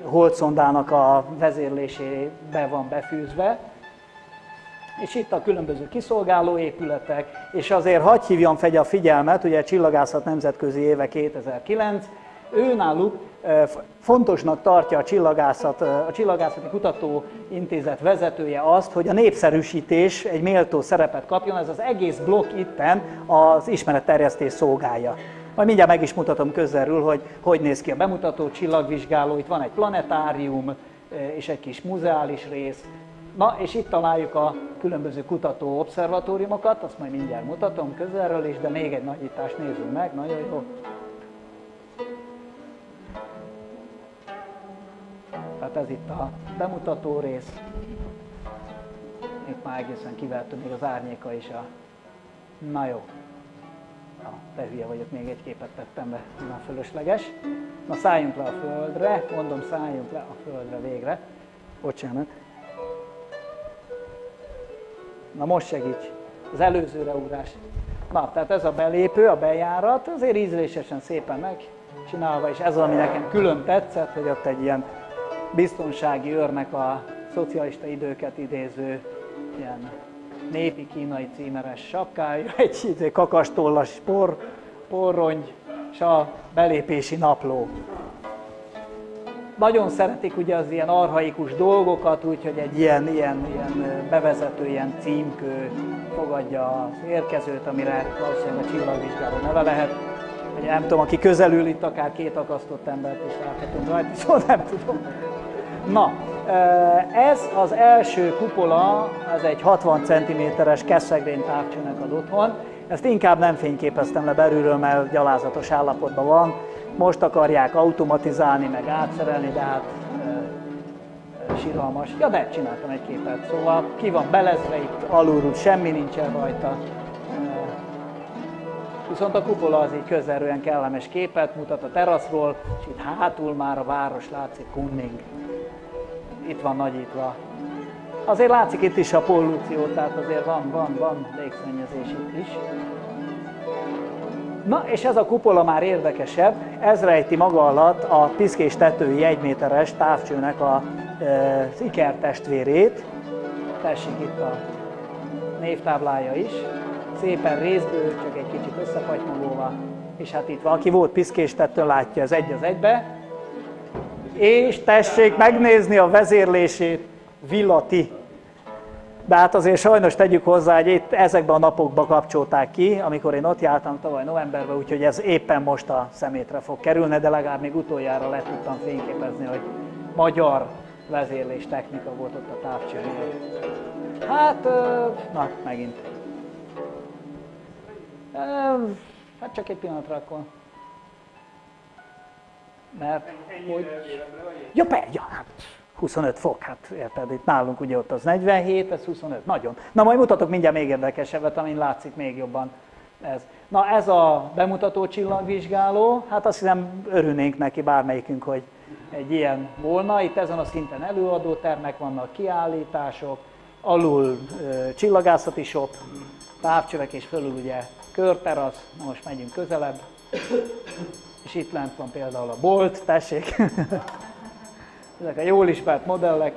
holdszondának a vezérlésébe van befűzve. És itt a különböző kiszolgáló épületek, és azért hagy hívjam fel a figyelmet, ugye Csillagászat Nemzetközi Éve 2009, ő náluk fontosnak tartja a csillagászat, a Csillagászati Kutató Intézet vezetője azt, hogy a népszerűsítés egy méltó szerepet kapjon, ez az egész blokk itten az ismeretterjesztés szolgálja. Majd mindjárt meg is mutatom közelről, hogy hogy néz ki a bemutató csillagvizsgáló, itt van egy planetárium és egy kis muzeális rész, Na, és itt találjuk a különböző kutató obszervatóriumokat, azt majd mindjárt mutatom közelről is, de még egy nagyítást nézzünk meg, nagyon jó. Tehát ez itt a bemutató rész. Itt már egészen kivehető még az árnyéka is a... Na jó. Na, te hülye vagyok, még egy képet tettem be, már fölösleges. Na szálljunk le a földre, mondom szálljunk le a földre végre. Bocsánat. Na most segíts, az előzőre ugrás. Na, tehát ez a belépő, a bejárat, azért ízlésesen szépen megcsinálva, és ez ami nekem külön tetszett, hogy ott egy ilyen biztonsági őrnek a szocialista időket idéző ilyen népi kínai címeres sapkája, egy izé kakastollas por, porrongy, és a belépési napló. Nagyon szeretik ugye az ilyen arhaikus dolgokat, úgyhogy egy ilyen, ilyen, ilyen bevezető, ilyen címkő fogadja az érkezőt, amire valószínűleg a csillagvizsgáló neve lehet. Ugye nem tudom, aki közelül itt akár két akasztott embert is láthatunk rajta, szóval nem tudom. Na, ez az első kupola, ez egy 60 cm-es keszegrény távcsőnek ad otthon. Ezt inkább nem fényképeztem le belülről, mert gyalázatos állapotban van. Most akarják automatizálni, meg átszerelni, de hát siralmas. Ja, de csináltam egy képet. Szóval ki van belezve itt alulról, semmi nincsen rajta. Viszont a kupola az így közelről kellemes képet mutat a teraszról, és itt hátul már a város látszik, Kunning itt van nagyítva. Azért látszik itt is a pollúció, tehát azért van, van, van légszennyezés itt is. Na, és ez a kupola már érdekesebb, ez rejti maga alatt a piszkés tetői egyméteres távcsőnek a e, az ikertestvérét. Tessék itt a névtáblája is. Szépen részből, csak egy kicsit összepatymogolva. És hát itt valaki volt piszkés tető, látja az egy az egybe és tessék megnézni a vezérlését, villati. De hát azért sajnos tegyük hozzá, hogy itt ezekben a napokban kapcsolták ki, amikor én ott jártam tavaly novemberben, úgyhogy ez éppen most a szemétre fog kerülni, de legalább még utoljára le tudtam fényképezni, hogy magyar vezérlés technika volt ott a távcsőnél. Hát, na, megint. Hát csak egy pillanatra akkor mert hogy... Ja, per, ja, hát 25 fok, hát érted, itt nálunk ugye ott az 47, ez 25, nagyon. Na majd mutatok mindjárt még érdekesebbet, amin látszik még jobban ez. Na ez a bemutató csillagvizsgáló, hát azt hiszem örülnénk neki bármelyikünk, hogy egy ilyen volna. Itt ezen a szinten előadótermek vannak, kiállítások, alul ö, csillagászati shop, távcsövek és fölül ugye körterasz, most megyünk közelebb és itt lent van például a Bolt, tessék, ezek a jól ismert modellek,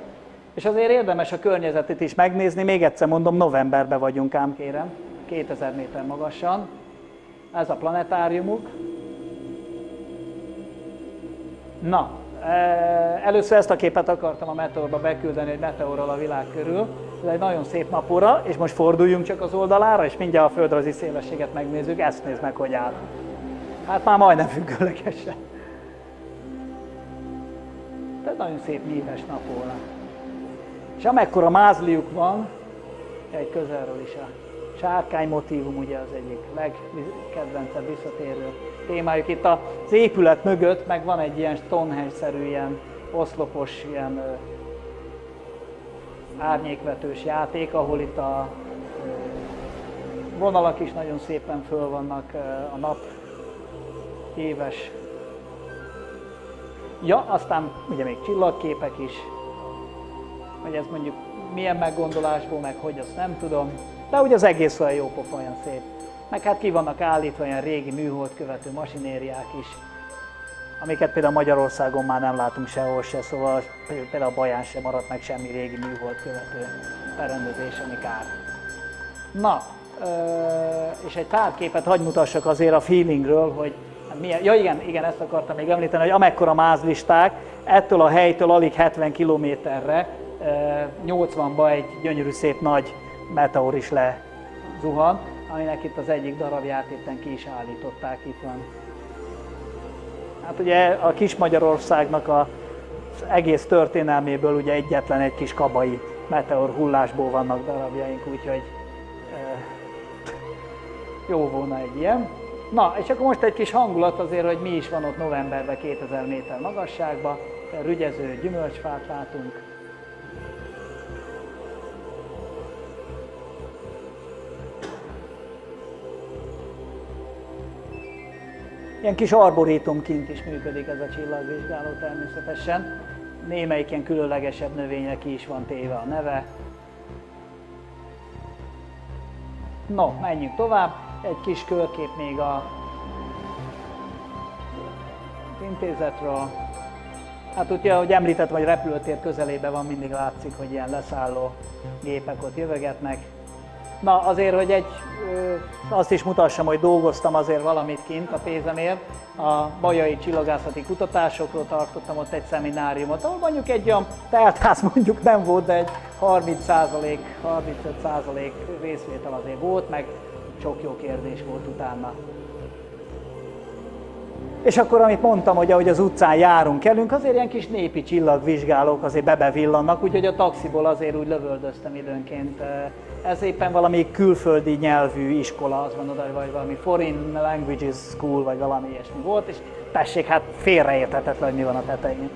és azért érdemes a környezetet is megnézni, még egyszer mondom, novemberben vagyunk ám kérem, 2000 méter magasan, ez a planetáriumuk. Na, e, először ezt a képet akartam a meteorba beküldeni, egy meteorral a világ körül. Ez egy nagyon szép napóra, és most forduljunk csak az oldalára, és mindjárt a földrajzi szélességet megnézzük, ezt nézd meg, hogy áll. Hát már majdnem függőlegesen. Tehát nagyon szép nyíves nap volna. És amekkora mázliuk van, egy közelről is a sárkány motívum ugye az egyik legkedvencebb visszatérő témájuk. Itt az épület mögött meg van egy ilyen Stonehenge-szerű, ilyen oszlopos, ilyen árnyékvetős játék, ahol itt a vonalak is nagyon szépen föl vannak a nap éves. Ja, aztán ugye még csillagképek is, hogy ez mondjuk milyen meggondolásból, meg hogy azt nem tudom, de ugye az egész olyan jó pofa, olyan szép. Meg hát ki vannak állítva olyan régi műhold követő masinériák is, amiket például Magyarországon már nem látunk sehol se, szóval például a Baján sem maradt meg semmi régi műhold követő berendezés, ami kár. Na, és egy távképet hagy mutassak azért a feelingről, hogy milyen, ja igen, igen, ezt akartam még említeni, hogy amekkora mázlisták, ettől a helytől alig 70 kilométerre, 80-ba egy gyönyörű szép nagy meteor is lezuhan, aminek itt az egyik darabját itt ki is állították, itt van. Hát ugye a kis Magyarországnak a az egész történelméből ugye egyetlen egy kis kabai meteor hullásból vannak darabjaink, úgyhogy jó volna egy ilyen. Na, és akkor most egy kis hangulat azért, hogy mi is van ott novemberben 2000 méter magasságban. Rügyező gyümölcsfát látunk. Ilyen kis arborétumként is működik ez a csillagvizsgáló természetesen. Némelyik ilyen különlegesebb növények is van téve a neve. No, menjünk tovább. Egy kis körkép még a intézetről. Hát ugye, ahogy említettem, hogy repülőtér közelében van, mindig látszik, hogy ilyen leszálló gépek ott jövegetnek. Na azért, hogy egy, azt is mutassam, hogy dolgoztam azért valamit kint a pénzemért. A Bajai Csillagászati Kutatásokról tartottam ott egy szemináriumot, ahol mondjuk egy olyan teltház mondjuk nem volt, de egy 30%, 35% részvétel azért volt, meg sok jó kérdés volt utána. És akkor, amit mondtam, hogy ahogy az utcán járunk, elünk, azért ilyen kis népi csillagvizsgálók azért bebevillannak, úgyhogy a taxiból azért úgy lövöldöztem időnként. Ez éppen valami külföldi nyelvű iskola, az van oda, vagy valami Foreign Languages School, vagy valami ilyesmi volt, és tessék, hát félreérthetetlen, hogy mi van a tetején.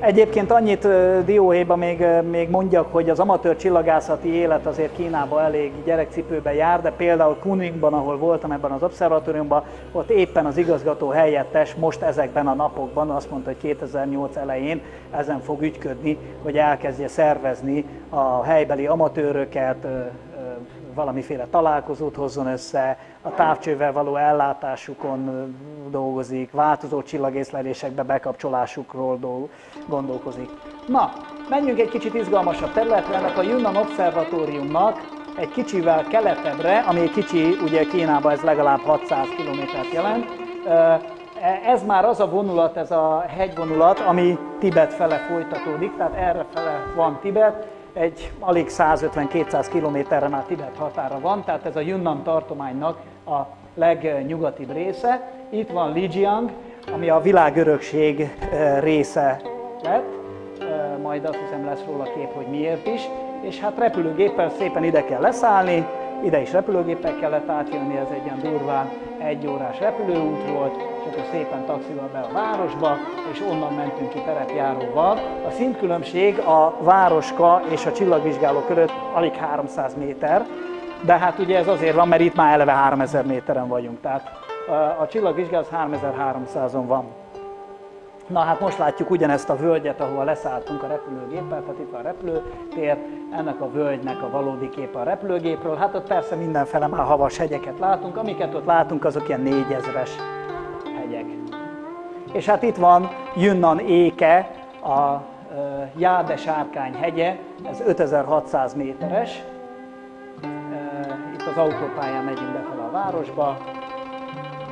Egyébként annyit dióhéjban még, még mondjak, hogy az amatőr csillagászati élet azért Kínában elég gyerekcipőben jár, de például Kuningban, ahol voltam ebben az obszervatóriumban, ott éppen az igazgató helyettes most ezekben a napokban azt mondta, hogy 2008 elején ezen fog ügyködni, hogy elkezdje szervezni a helybeli amatőröket, valamiféle találkozót hozzon össze, a távcsővel való ellátásukon dolgozik, változó csillagészlelésekbe bekapcsolásukról gondolkozik. Na, menjünk egy kicsit izgalmasabb területre, ennek a Yunnan Obszervatóriumnak egy kicsivel keletebbre, ami egy kicsi, ugye Kínában ez legalább 600 km jelent, e, ez már az a vonulat, ez a hegyvonulat, ami Tibet fele folytatódik, tehát erre fele van Tibet, egy alig 150-200 kilométerre már Tibet határa van, tehát ez a Yunnan tartománynak a legnyugatibb része. Itt van Lijiang, ami a világörökség része lett, majd azt hiszem lesz róla kép, hogy miért is. És hát repülőgéppel szépen ide kell leszállni, ide is repülőgéppel kellett átjönni, ez egy ilyen durván egy órás repülőút volt, és akkor szépen taxival be a városba, és onnan mentünk ki terepjáróval. A szintkülönbség a városka és a csillagvizsgáló között alig 300 méter, de hát ugye ez azért van, mert itt már eleve 3000 méteren vagyunk, tehát a csillagvizsgáló 3300-on van. Na hát most látjuk ugyanezt a völgyet, ahol leszálltunk a repülőgéppel, tehát itt van a repülőtér, ennek a völgynek a valódi kép a repülőgépről. Hát ott persze mindenfele már havas hegyeket látunk, amiket ott látunk, azok ilyen négyezres hegyek. És hát itt van Yunnan éke, a Jáde Sárkány hegye, ez 5600 méteres. Itt az autópályán megyünk befele a városba,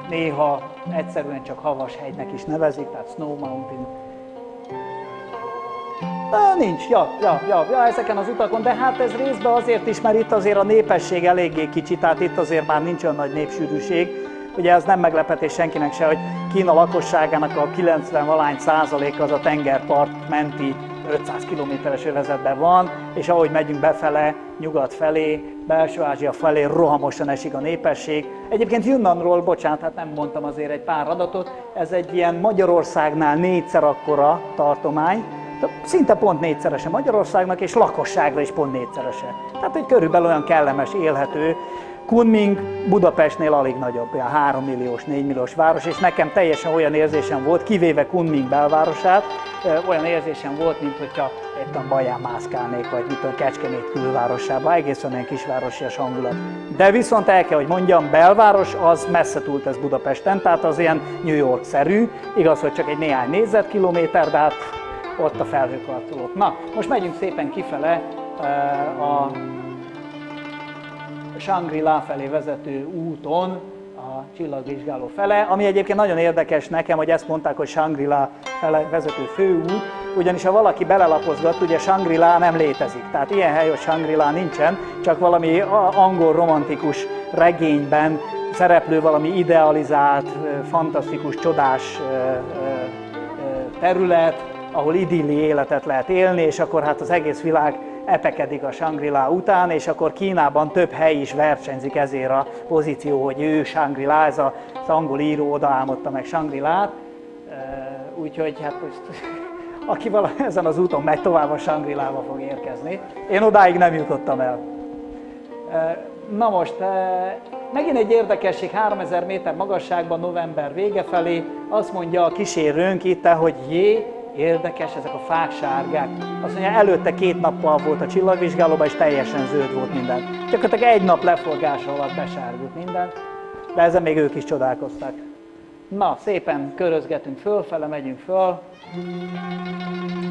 néha egyszerűen csak havas hegynek is nevezik, tehát Snow Mountain. De nincs, ja, ja, ja, ja, ezeken az utakon, de hát ez részben azért is, mert itt azért a népesség eléggé kicsi, tehát itt azért már nincs olyan nagy népsűrűség. Ugye ez nem meglepetés senkinek se, hogy Kína lakosságának a 90 valány százalék az a tengerpart menti 500 kilométeres övezetben van, és ahogy megyünk befele, nyugat felé, belső Ázsia felé rohamosan esik a népesség. Egyébként Yunnanról, bocsánat, hát nem mondtam azért egy pár adatot, ez egy ilyen Magyarországnál négyszer akkora tartomány, szinte pont négyszerese Magyarországnak, és lakosságra is pont négyszerese. Tehát egy körülbelül olyan kellemes, élhető, Kunming Budapestnél alig nagyobb, olyan 3 milliós, 4 milliós város, és nekem teljesen olyan érzésem volt, kivéve Kunming belvárosát, olyan érzésem volt, mint hogyha egy baján mászkálnék, vagy mit tudom, Kecskemét külvárosába, egészen olyan kisvárosias hangulat. De viszont el kell, hogy mondjam, belváros az messze túl tesz Budapesten, tehát az ilyen New York-szerű, igaz, hogy csak egy néhány négyzetkilométer, de hát ott a felhőkarcolók. Na, most megyünk szépen kifele a Shangri-La felé vezető úton, a csillagvizsgáló fele, ami egyébként nagyon érdekes nekem, hogy ezt mondták, hogy Shangri-La fele vezető főút, ugyanis ha valaki belelapozgat, ugye Shangri-La nem létezik. Tehát ilyen hely, hogy Shangri-La nincsen, csak valami angol romantikus regényben szereplő valami idealizált, fantasztikus, csodás terület, ahol idilli életet lehet élni, és akkor hát az egész világ epekedik a shangri után, és akkor Kínában több hely is versenyzik ezért a pozíció, hogy ő Shangri-La, ez az angol író odaálmodta meg Shangri-Lát, úgyhogy hát most aki vala, ezen az úton megy tovább a shangri fog érkezni. Én odáig nem jutottam el. Na most, megint egy érdekesség, 3000 méter magasságban november vége felé, azt mondja a kísérőnk itt, hogy jé, Érdekes, ezek a fák sárgák. Azt mondja, előtte két nappal volt a csillagvizsgálóban, és teljesen zöld volt minden. Gyakorlatilag egy nap leforgása alatt besárgult minden, de ezen még ők is csodálkoztak. Na, szépen körözgetünk fölfele, megyünk föl.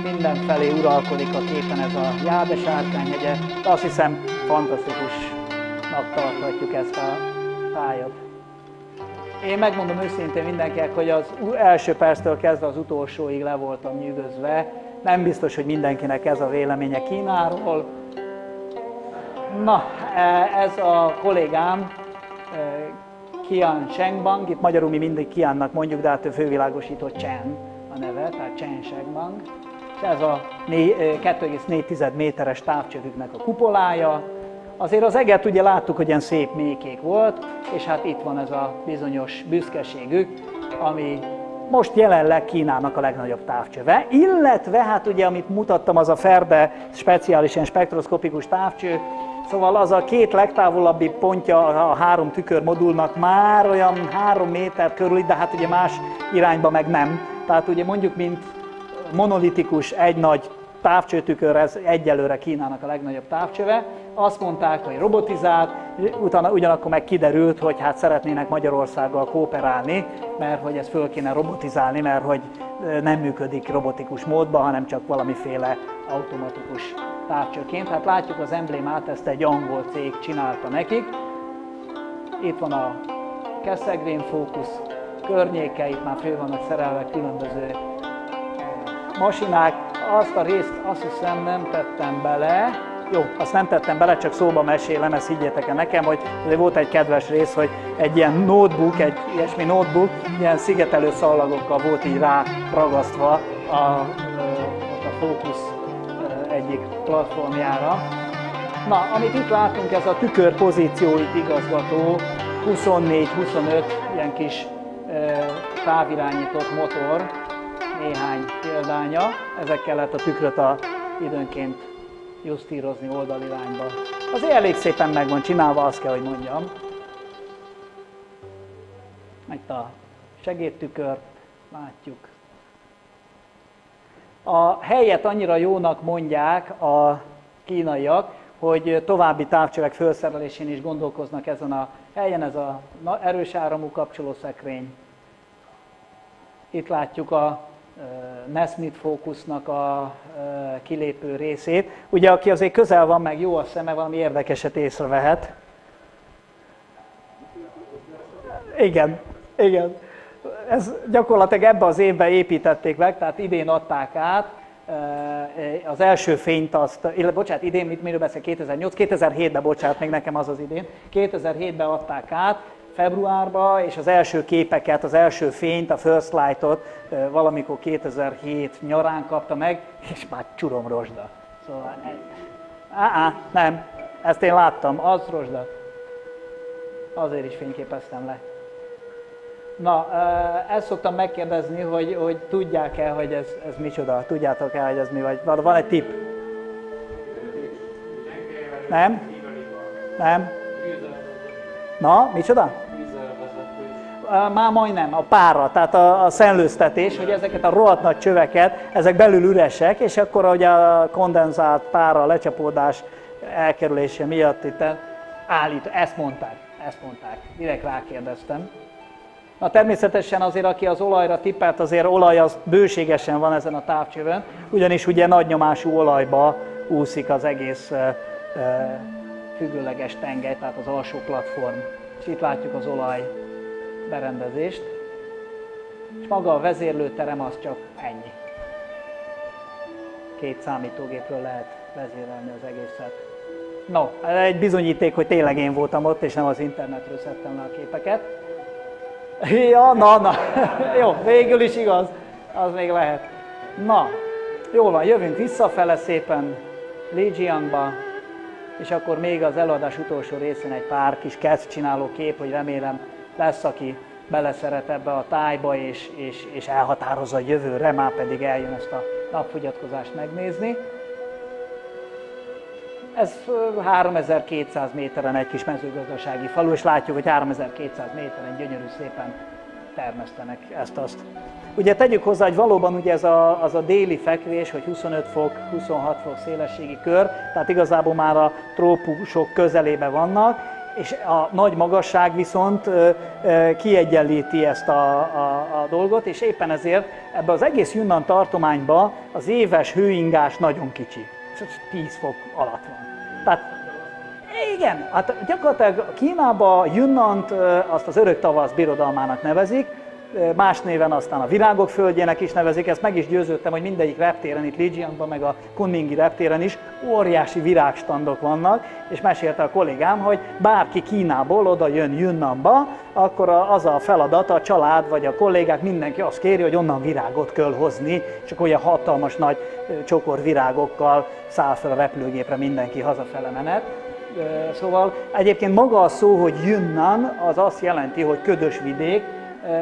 Mindenfelé uralkodik a képen ez a Jáde sárkányhegye. Azt hiszem, fantasztikusnak tarthatjuk ezt a pályát. Én megmondom őszintén mindenkinek, hogy az első perctől kezdve az utolsóig le voltam nyűgözve. Nem biztos, hogy mindenkinek ez a véleménye Kínáról. Na, e, ez a kollégám, e, Kian Chengbang, itt magyarul mi mindig Kiannak mondjuk, de hát ő fővilágosított Chen a neve, tehát Chen Chengbang. És ez a 2,4 e, méteres távcsövüknek a kupolája, Azért az eget ugye láttuk, hogy ilyen szép mékék volt, és hát itt van ez a bizonyos büszkeségük, ami most jelenleg Kínának a legnagyobb távcsöve, illetve hát ugye, amit mutattam, az a Ferde speciális ilyen spektroszkopikus távcső, Szóval az a két legtávolabbi pontja a három tükörmodulnak már olyan három méter körül, de hát ugye más irányba meg nem. Tehát ugye mondjuk, mint monolitikus, egy nagy távcsőtükör, ez egyelőre Kínának a legnagyobb távcsöve. Azt mondták, hogy robotizált, utána ugyanakkor meg kiderült, hogy hát szeretnének Magyarországgal kooperálni, mert hogy ezt föl kéne robotizálni, mert hogy nem működik robotikus módban, hanem csak valamiféle automatikus távcsőként. Hát látjuk az emblémát, ezt egy angol cég csinálta nekik. Itt van a Keszegvén fókusz környéke, itt már fő vannak szerelve különböző masinák, azt a részt azt hiszem nem tettem bele, jó, azt nem tettem bele, csak szóba mesélem, ezt higgyétek el nekem, hogy azért volt egy kedves rész, hogy egy ilyen notebook, egy ilyesmi notebook, ilyen szigetelő szallagokkal volt így rá ragasztva a, a, a egyik platformjára. Na, amit itt látunk, ez a tükörpozícióit igazgató 24-25 ilyen kis távirányított motor, néhány példánya. Ezekkel lehet a tükröt a, időnként justírozni oldalirányba. Azért elég szépen meg van csinálva, azt kell, hogy mondjam. Itt a segédtükör, látjuk. A helyet annyira jónak mondják a kínaiak, hogy további távcsövek felszerelésén is gondolkoznak ezen a helyen, ez a erős áramú kapcsolószekrény. Itt látjuk a Nesmith fókusznak a kilépő részét. Ugye, aki azért közel van, meg jó a szeme, valami érdekeset észrevehet. Igen, igen. Ez gyakorlatilag ebbe az évben építették meg, tehát idén adták át. Az első fényt azt, illetve bocsánat, idén mit miről beszél, 2008, 2007-ben, bocsánat, még nekem az az idén, 2007-ben adták át, februárba, és az első képeket, az első fényt, a First Light-ot valamikor 2007 nyarán kapta meg, és már csurom rozsda. Szóval, á, nem, ezt én láttam, az rozsda. Azért is fényképeztem le. Na, ezt szoktam megkérdezni, hogy, hogy tudják-e, hogy ez, ez micsoda, tudjátok-e, hogy ez mi vagy. Van egy tip? Nem? Nem? Na, micsoda? Már majdnem, a pára, tehát a, a szenlőztetés, hogy ezeket a rohadt nagy csöveket, ezek belül üresek, és akkor ugye a kondenzált pára, lecsapódás elkerülése miatt itt állít, ezt mondták, ezt mondták, direkt rákérdeztem. Na természetesen azért, aki az olajra tippelt, azért olaj az bőségesen van ezen a távcsövön, ugyanis ugye nagy nyomású olajba úszik az egész e, e, függőleges tengely, tehát az alsó platform. És itt látjuk az olaj berendezést, és maga a vezérlőterem az csak ennyi. Két számítógépről lehet vezérelni az egészet. No, egy bizonyíték, hogy tényleg én voltam ott, és nem az internetről szedtem le a képeket. Ja, na, na. Jó, végül is igaz. Az még lehet. Na, jól van, jövünk visszafele szépen Lijiangba, és akkor még az előadás utolsó részén egy pár kis csináló kép, hogy remélem lesz, aki beleszeret ebbe a tájba, és, és, és elhatározza a jövőre, már pedig eljön ezt a napfogyatkozást megnézni. Ez 3200 méteren egy kis mezőgazdasági falu, és látjuk, hogy 3200 méteren gyönyörű szépen termesztenek ezt-azt. Ugye tegyük hozzá, hogy valóban ugye ez a, az a déli fekvés, hogy 25 fok, 26 fok szélességi kör, tehát igazából már a trópusok közelébe vannak, és a nagy magasság viszont kiegyenlíti ezt a, a, a dolgot, és éppen ezért ebbe az egész Yunnan tartományba az éves hőingás nagyon kicsi. 10 fok alatt van. Tehát igen, hát gyakorlatilag Kínába Yunnant azt az örök tavasz birodalmának nevezik, más néven aztán a virágok földjének is nevezik, ezt meg is győződtem, hogy mindegyik reptéren, itt Lijiangban, meg a Kunmingi reptéren is óriási virágstandok vannak, és mesélte a kollégám, hogy bárki Kínából oda jön Yunnanba, akkor az a feladat, a család vagy a kollégák, mindenki azt kéri, hogy onnan virágot kell hozni, akkor olyan hatalmas nagy csokor virágokkal száll fel a repülőgépre mindenki hazafele menet. Szóval egyébként maga a szó, hogy Yunnan, az azt jelenti, hogy ködös vidék,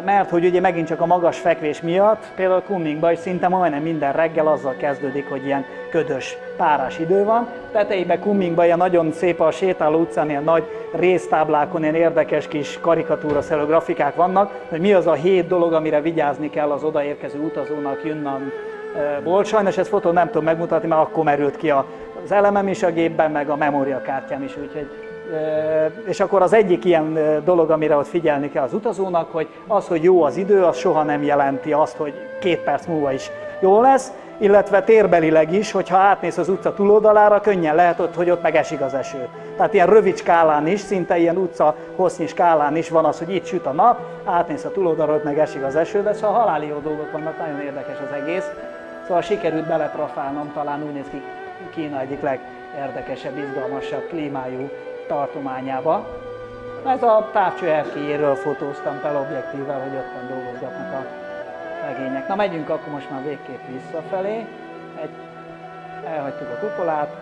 mert hogy ugye megint csak a magas fekvés miatt, például Kunningban is szinte majdnem minden reggel azzal kezdődik, hogy ilyen ködös, párás idő van. Tetejében Kunningban ilyen nagyon szép a sétáló utcán, ilyen nagy résztáblákon ilyen érdekes kis karikatúraszerű grafikák vannak, hogy mi az a hét dolog, amire vigyázni kell az odaérkező utazónak volt. Sajnos ezt fotón nem tudom megmutatni, mert akkor merült ki az elemem is a gépben, meg a memóriakártyám is, úgyhogy és akkor az egyik ilyen dolog, amire ott figyelni kell az utazónak, hogy az, hogy jó az idő, az soha nem jelenti azt, hogy két perc múlva is jó lesz, illetve térbelileg is, hogyha átmész az utca túloldalára, könnyen lehet ott, hogy ott meg esik az eső. Tehát ilyen rövid skálán is, szinte ilyen utca hossznyi skálán is van az, hogy itt süt a nap, átmész a túloldalra, ott meg esik az eső, de szóval haláli jó dolgok vannak, nagyon érdekes az egész. Szóval sikerült beleprafálnom, talán úgy néz ki Kína egyik legérdekesebb, izgalmasabb klímájú tartományába. Ez a távcső erkéjéről fotóztam fel objektívvel, hogy ottan dolgozgatnak a legények. Na megyünk akkor most már végképp visszafelé. Egy, elhagytuk a kupolát.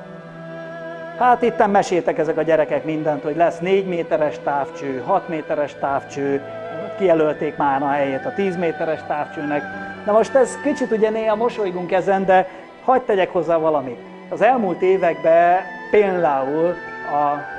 Hát itt meséltek ezek a gyerekek mindent, hogy lesz 4 méteres távcső, 6 méteres távcső, kijelölték már a helyét a 10 méteres távcsőnek. Na most ez kicsit ugye néha mosolygunk ezen, de hagyd tegyek hozzá valamit. Az elmúlt években például a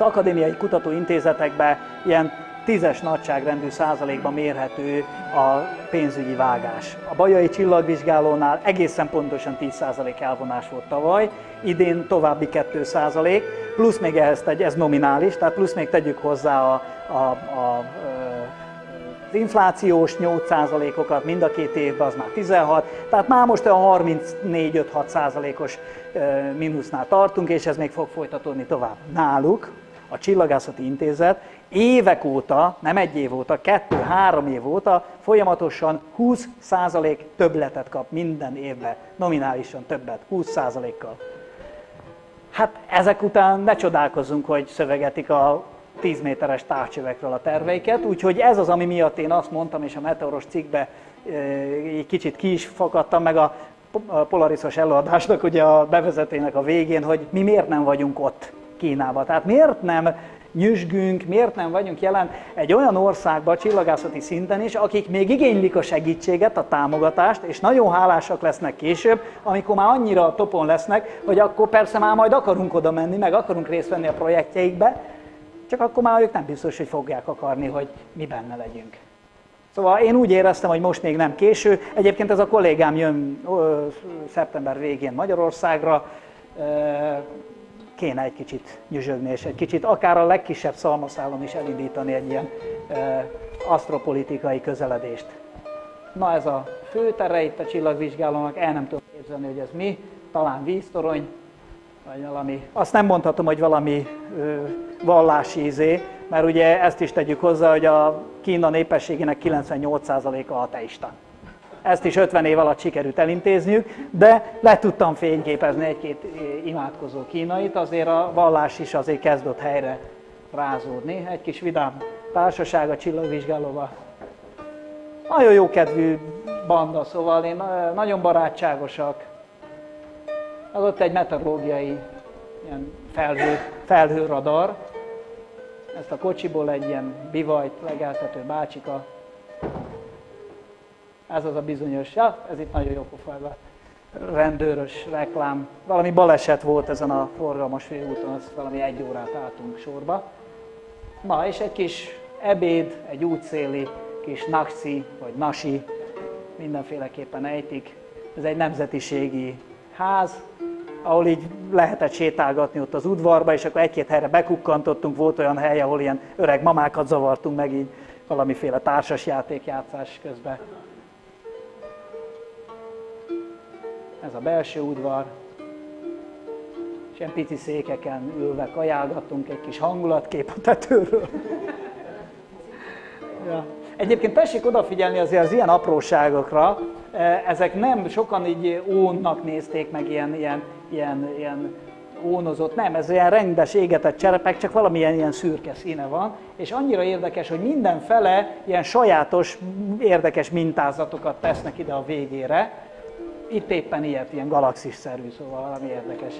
az akadémiai kutatóintézetekben ilyen tízes nagyságrendű százalékban mérhető a pénzügyi vágás. A Bajai Csillagvizsgálónál egészen pontosan 10 százalék elvonás volt tavaly, idén további 2 százalék, plusz még ehhez tegy, ez nominális, tehát plusz még tegyük hozzá a, a, a az inflációs 8%-okat mind a két évben, az már 16, tehát már most a 34-5-6 százalékos mínusznál tartunk, és ez még fog folytatódni tovább. Náluk a Csillagászati Intézet évek óta, nem egy év óta, kettő-három év óta folyamatosan 20% többletet kap minden évben, nominálisan többet, 20%-kal. Hát ezek után ne csodálkozzunk, hogy szövegetik a 10 méteres távcsövekről a terveiket, úgyhogy ez az, ami miatt én azt mondtam, és a Meteoros cikkbe egy kicsit ki is fakadtam, meg a polariszos előadásnak ugye a bevezetének a végén, hogy mi miért nem vagyunk ott Kínába. Tehát miért nem nyüzsgünk, miért nem vagyunk jelen egy olyan országban csillagászati szinten is, akik még igénylik a segítséget, a támogatást, és nagyon hálásak lesznek később, amikor már annyira topon lesznek, hogy akkor persze már majd akarunk oda menni, meg akarunk részt venni a projektjeikbe, csak akkor már ők nem biztos, hogy fogják akarni, hogy mi benne legyünk. Szóval én úgy éreztem, hogy most még nem késő. Egyébként ez a kollégám jön ö, szeptember végén Magyarországra, kéne egy kicsit nyüzsögni, és egy kicsit akár a legkisebb szalmaszálon is elindítani egy ilyen ö, asztropolitikai közeledést. Na ez a főtere itt a csillagvizsgálónak, el nem tudom képzelni, hogy ez mi, talán víztorony, vagy valami, azt nem mondhatom, hogy valami ö, vallási izé, mert ugye ezt is tegyük hozzá, hogy a Kína népességének 98%-a ateista. Ezt is 50 év alatt sikerült elintézniük, de le tudtam fényképezni egy-két imádkozó kínait, azért a vallás is azért kezdett helyre rázódni. Egy kis vidám társaság a csillagvizsgálóval. Nagyon jó kedvű banda, szóval én nagyon barátságosak. Az ott egy meteorológiai ilyen felhő, felhőradar, ezt a kocsiból egy ilyen bivajt legeltető bácsika. Ez az a bizonyos, ja, ez itt nagyon jó pofajban. Rendőrös reklám. Valami baleset volt ezen a forgalmas főúton, az valami egy órát álltunk sorba. Na, és egy kis ebéd, egy útszéli kis naxi, vagy nasi, mindenféleképpen ejtik. Ez egy nemzetiségi ház, ahol így lehetett sétálgatni ott az udvarba, és akkor egy-két helyre bekukkantottunk, volt olyan hely, ahol ilyen öreg mamákat zavartunk meg így valamiféle társasjátékjátszás közben. Ez a belső udvar, és ilyen pici székeken ülve kajálgattunk egy kis hangulatkép a tetőről. ja. Egyébként tessék odafigyelni azért az ilyen apróságokra, ezek nem sokan így ónnak nézték meg ilyen, ilyen ilyen, ilyen ónozott, nem, ez ilyen rendes égetett cserepek, csak valamilyen ilyen szürke színe van, és annyira érdekes, hogy mindenfele ilyen sajátos, érdekes mintázatokat tesznek ide a végére. Itt éppen ilyet, ilyen galaxis-szerű, szóval valami érdekes.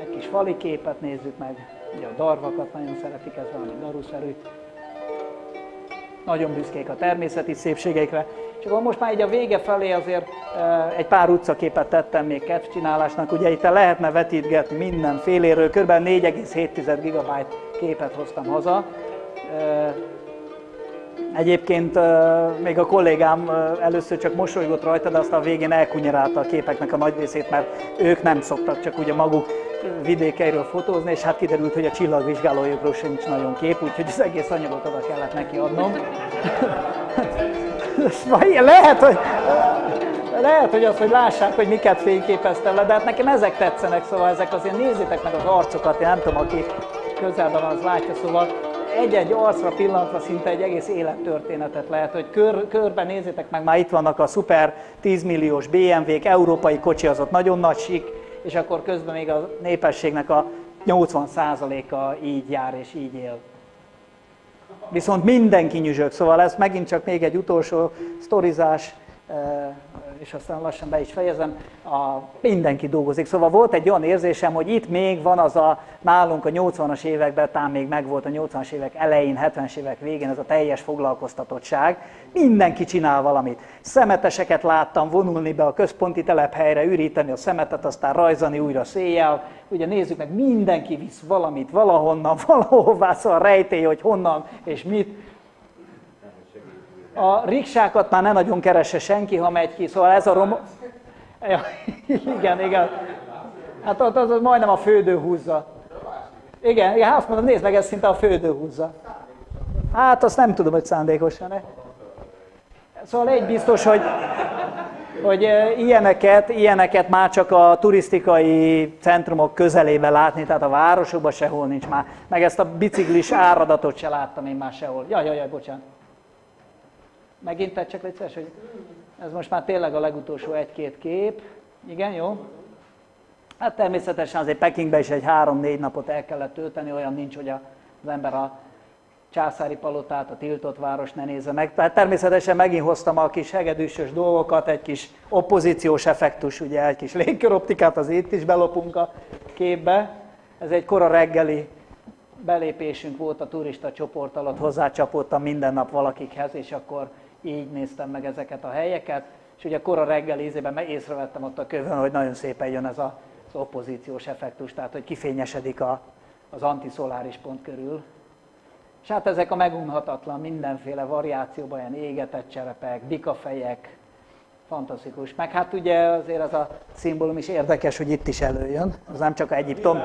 Egy kis fali képet nézzük meg, ugye a darvakat nagyon szeretik, ez valami daruszerű. Nagyon büszkék a természeti szépségeikre. És akkor most már így a vége felé azért egy pár utcaképet tettem még kedvcsinálásnak. Ugye itt lehetne vetítgetni mindenféléről, kb. 4,7 GB képet hoztam haza. Egyébként még a kollégám először csak mosolygott rajta, de aztán a végén elkunyarálta a képeknek a nagy részét, mert ők nem szoktak csak ugye maguk vidékeiről fotózni, és hát kiderült, hogy a csillagvizsgálójukról sem nincs nagyon kép, úgyhogy az egész anyagot oda kellett neki adnom. lehet, hogy, lehet, hogy az, hogy lássák, hogy miket fényképeztem le, de hát nekem ezek tetszenek, szóval ezek azért nézzétek meg az arcokat, én nem tudom, aki közelben az látja, szóval egy-egy arcra pillantva szinte egy egész élettörténetet lehet, hogy kör, körben nézzétek meg, már itt vannak a szuper 10 milliós BMW-k, európai kocsi az ott nagyon nagy sik, és akkor közben még a népességnek a 80%-a így jár és így él. Viszont mindenki nyüzsög, szóval ez megint csak még egy utolsó sztorizás, és aztán lassan be is fejezem, a, mindenki dolgozik. Szóval volt egy olyan érzésem, hogy itt még van az a, nálunk a 80-as években, talán még megvolt a 80-as évek elején, 70-es évek végén ez a teljes foglalkoztatottság. Mindenki csinál valamit. Szemeteseket láttam vonulni be a központi telephelyre, üríteni a szemetet, aztán rajzani újra széjjel. Ugye nézzük meg, mindenki visz valamit valahonnan, valahová, szóval rejtély, hogy honnan és mit a riksákat már nem nagyon keresse senki, ha megy ki, szóval ez a rom... Ja, igen, igen. Hát ott az, az majdnem a fődő húzza. Igen, igen, hát azt mondom, nézd meg, ez szinte a fődő húzza. Hát azt nem tudom, hogy szándékosan. Szóval egy biztos, hogy, hogy ilyeneket, ilyeneket már csak a turisztikai centrumok közelében látni, tehát a városokban sehol nincs már. Meg ezt a biciklis áradatot se láttam én már sehol. Jaj, jaj, jaj, bocsánat. Megint tedd csak légy hogy ez most már tényleg a legutolsó egy-két kép. Igen, jó? Hát természetesen azért Pekingbe is egy három-négy napot el kellett tölteni, olyan nincs, hogy az ember a császári palotát, a tiltott város ne nézze meg. Tehát természetesen megint hoztam a kis hegedűsös dolgokat, egy kis opozíciós effektus, ugye egy kis légköroptikát, az itt is belopunk a képbe. Ez egy kora reggeli belépésünk volt a turista csoport alatt, hozzácsapódtam minden nap valakikhez, és akkor így néztem meg ezeket a helyeket, és ugye kora reggel ízében észrevettem ott a kövön, hogy nagyon szépen jön ez a, az opozíciós effektus, tehát hogy kifényesedik a, az antiszoláris pont körül. És hát ezek a megunhatatlan mindenféle variációban, ilyen égetett cserepek, bikafejek, fantasztikus. Meg hát ugye azért az a szimbólum is érdekes, hogy itt is előjön, az nem csak Egyiptom.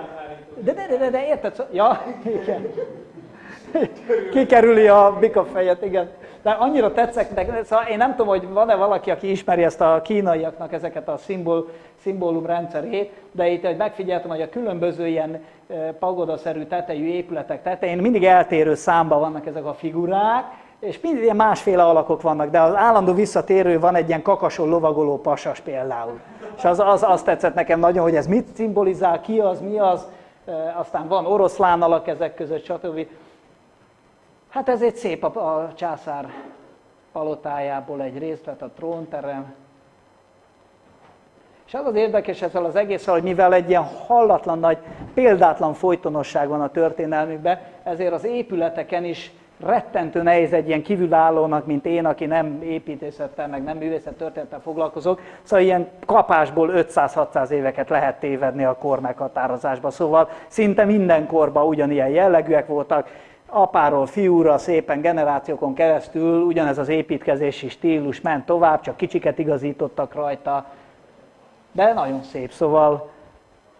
De, de, de, de, de érted? Ja, igen. Kikerüli a bikafejet, igen. De annyira tetszek, szóval én nem tudom, hogy van-e valaki, aki ismeri ezt a kínaiaknak ezeket a szimbol, szimbólum rendszerét, de itt hogy megfigyeltem, hogy a különböző ilyen pagodaszerű tetejű épületek tetején mindig eltérő számba vannak ezek a figurák, és mindig ilyen másféle alakok vannak, de az állandó visszatérő van egy ilyen kakasol lovagoló pasas például. És az, az, az tetszett nekem nagyon, hogy ez mit szimbolizál, ki az, mi az, aztán van oroszlán alak ezek között, stb. Hát ez egy szép a, a császár palotájából egy részlet, a trónterem. És az az érdekes ezzel az egésszel, hogy mivel egy ilyen hallatlan nagy, példátlan folytonosság van a történelmükben, ezért az épületeken is rettentő nehéz egy ilyen kívülállónak, mint én, aki nem építészettel, meg nem művészet történettel foglalkozok, szóval ilyen kapásból 500-600 éveket lehet tévedni a kor meghatározásba. Szóval szinte minden korban ugyanilyen jellegűek voltak, apáról fiúra szépen generációkon keresztül ugyanez az építkezési stílus ment tovább, csak kicsiket igazítottak rajta, de nagyon szép. Szóval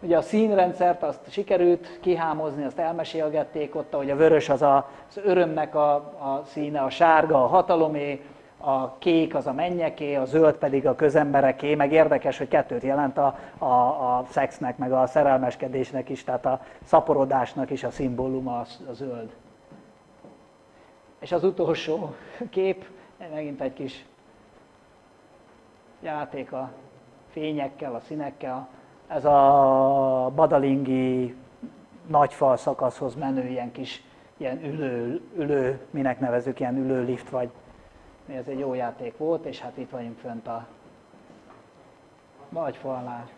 ugye a színrendszert azt sikerült kihámozni, azt elmesélgették ott, hogy a vörös az a, az örömnek a, a színe, a sárga a hatalomé, a kék az a mennyeké, a zöld pedig a közembereké, meg érdekes, hogy kettőt jelent a, a, a szexnek, meg a szerelmeskedésnek is, tehát a szaporodásnak is a szimbóluma a, a zöld. És az utolsó kép, megint egy kis játék a fényekkel, a színekkel. Ez a badalingi nagyfal szakaszhoz menő ilyen kis ilyen ülő, ülő, minek nevezük, ilyen ülő lift, vagy ez egy jó játék volt, és hát itt vagyunk fönt a nagyfalnál.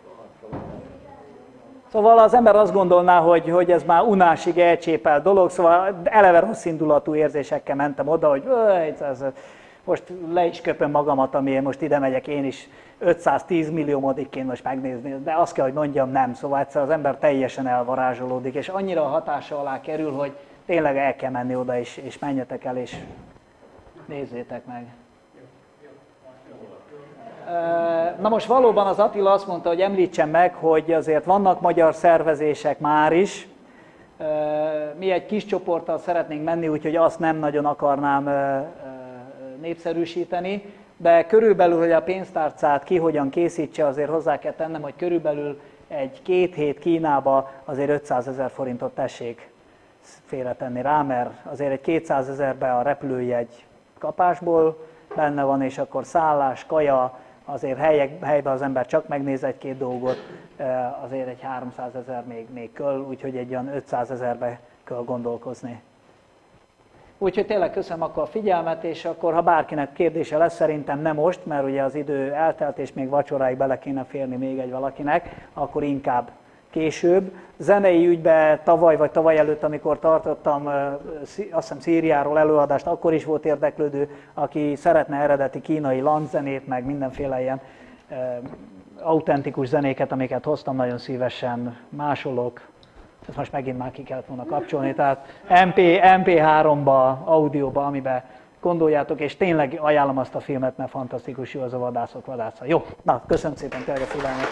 Szóval az ember azt gondolná, hogy, hogy ez már unásig elcsépelt dolog, szóval eleve rossz indulatú érzésekkel mentem oda, hogy ez, most le is köpöm magamat, amiért most ide megyek én is 510 millió modiként most megnézni, de azt kell, hogy mondjam, nem. Szóval egyszer az ember teljesen elvarázsolódik, és annyira a hatása alá kerül, hogy tényleg el kell menni oda, és, és menjetek el, és nézzétek meg. Na most valóban az Attila azt mondta, hogy említsen meg, hogy azért vannak magyar szervezések már is. Mi egy kis csoporttal szeretnénk menni, úgyhogy azt nem nagyon akarnám népszerűsíteni, de körülbelül, hogy a pénztárcát ki hogyan készítse, azért hozzá kell tennem, hogy körülbelül egy két hét Kínába azért 500 ezer forintot tessék félretenni rá, mert azért egy 200 ezerbe a repülőjegy kapásból benne van, és akkor szállás, kaja, azért helyek, helyben az ember csak megnéz egy-két dolgot, azért egy 300 ezer még, még köl, úgyhogy egy olyan 500 ezerbe kell gondolkozni. Úgyhogy tényleg köszönöm akkor a figyelmet, és akkor ha bárkinek kérdése lesz, szerintem nem most, mert ugye az idő eltelt, és még vacsoráig bele kéne férni még egy valakinek, akkor inkább később. Zenei ügybe tavaly vagy tavaly előtt, amikor tartottam azt hiszem Szíriáról előadást, akkor is volt érdeklődő, aki szeretne eredeti kínai langzenét, meg mindenféle ilyen autentikus zenéket, amiket hoztam, nagyon szívesen másolok, ezt most megint már ki kellett volna kapcsolni, tehát MP, MP3-ba, audióba, amiben gondoljátok, és tényleg ajánlom azt a filmet, mert fantasztikus jó az a vadászok vadásza. Jó, na, köszönöm szépen tényleg a figyelmet.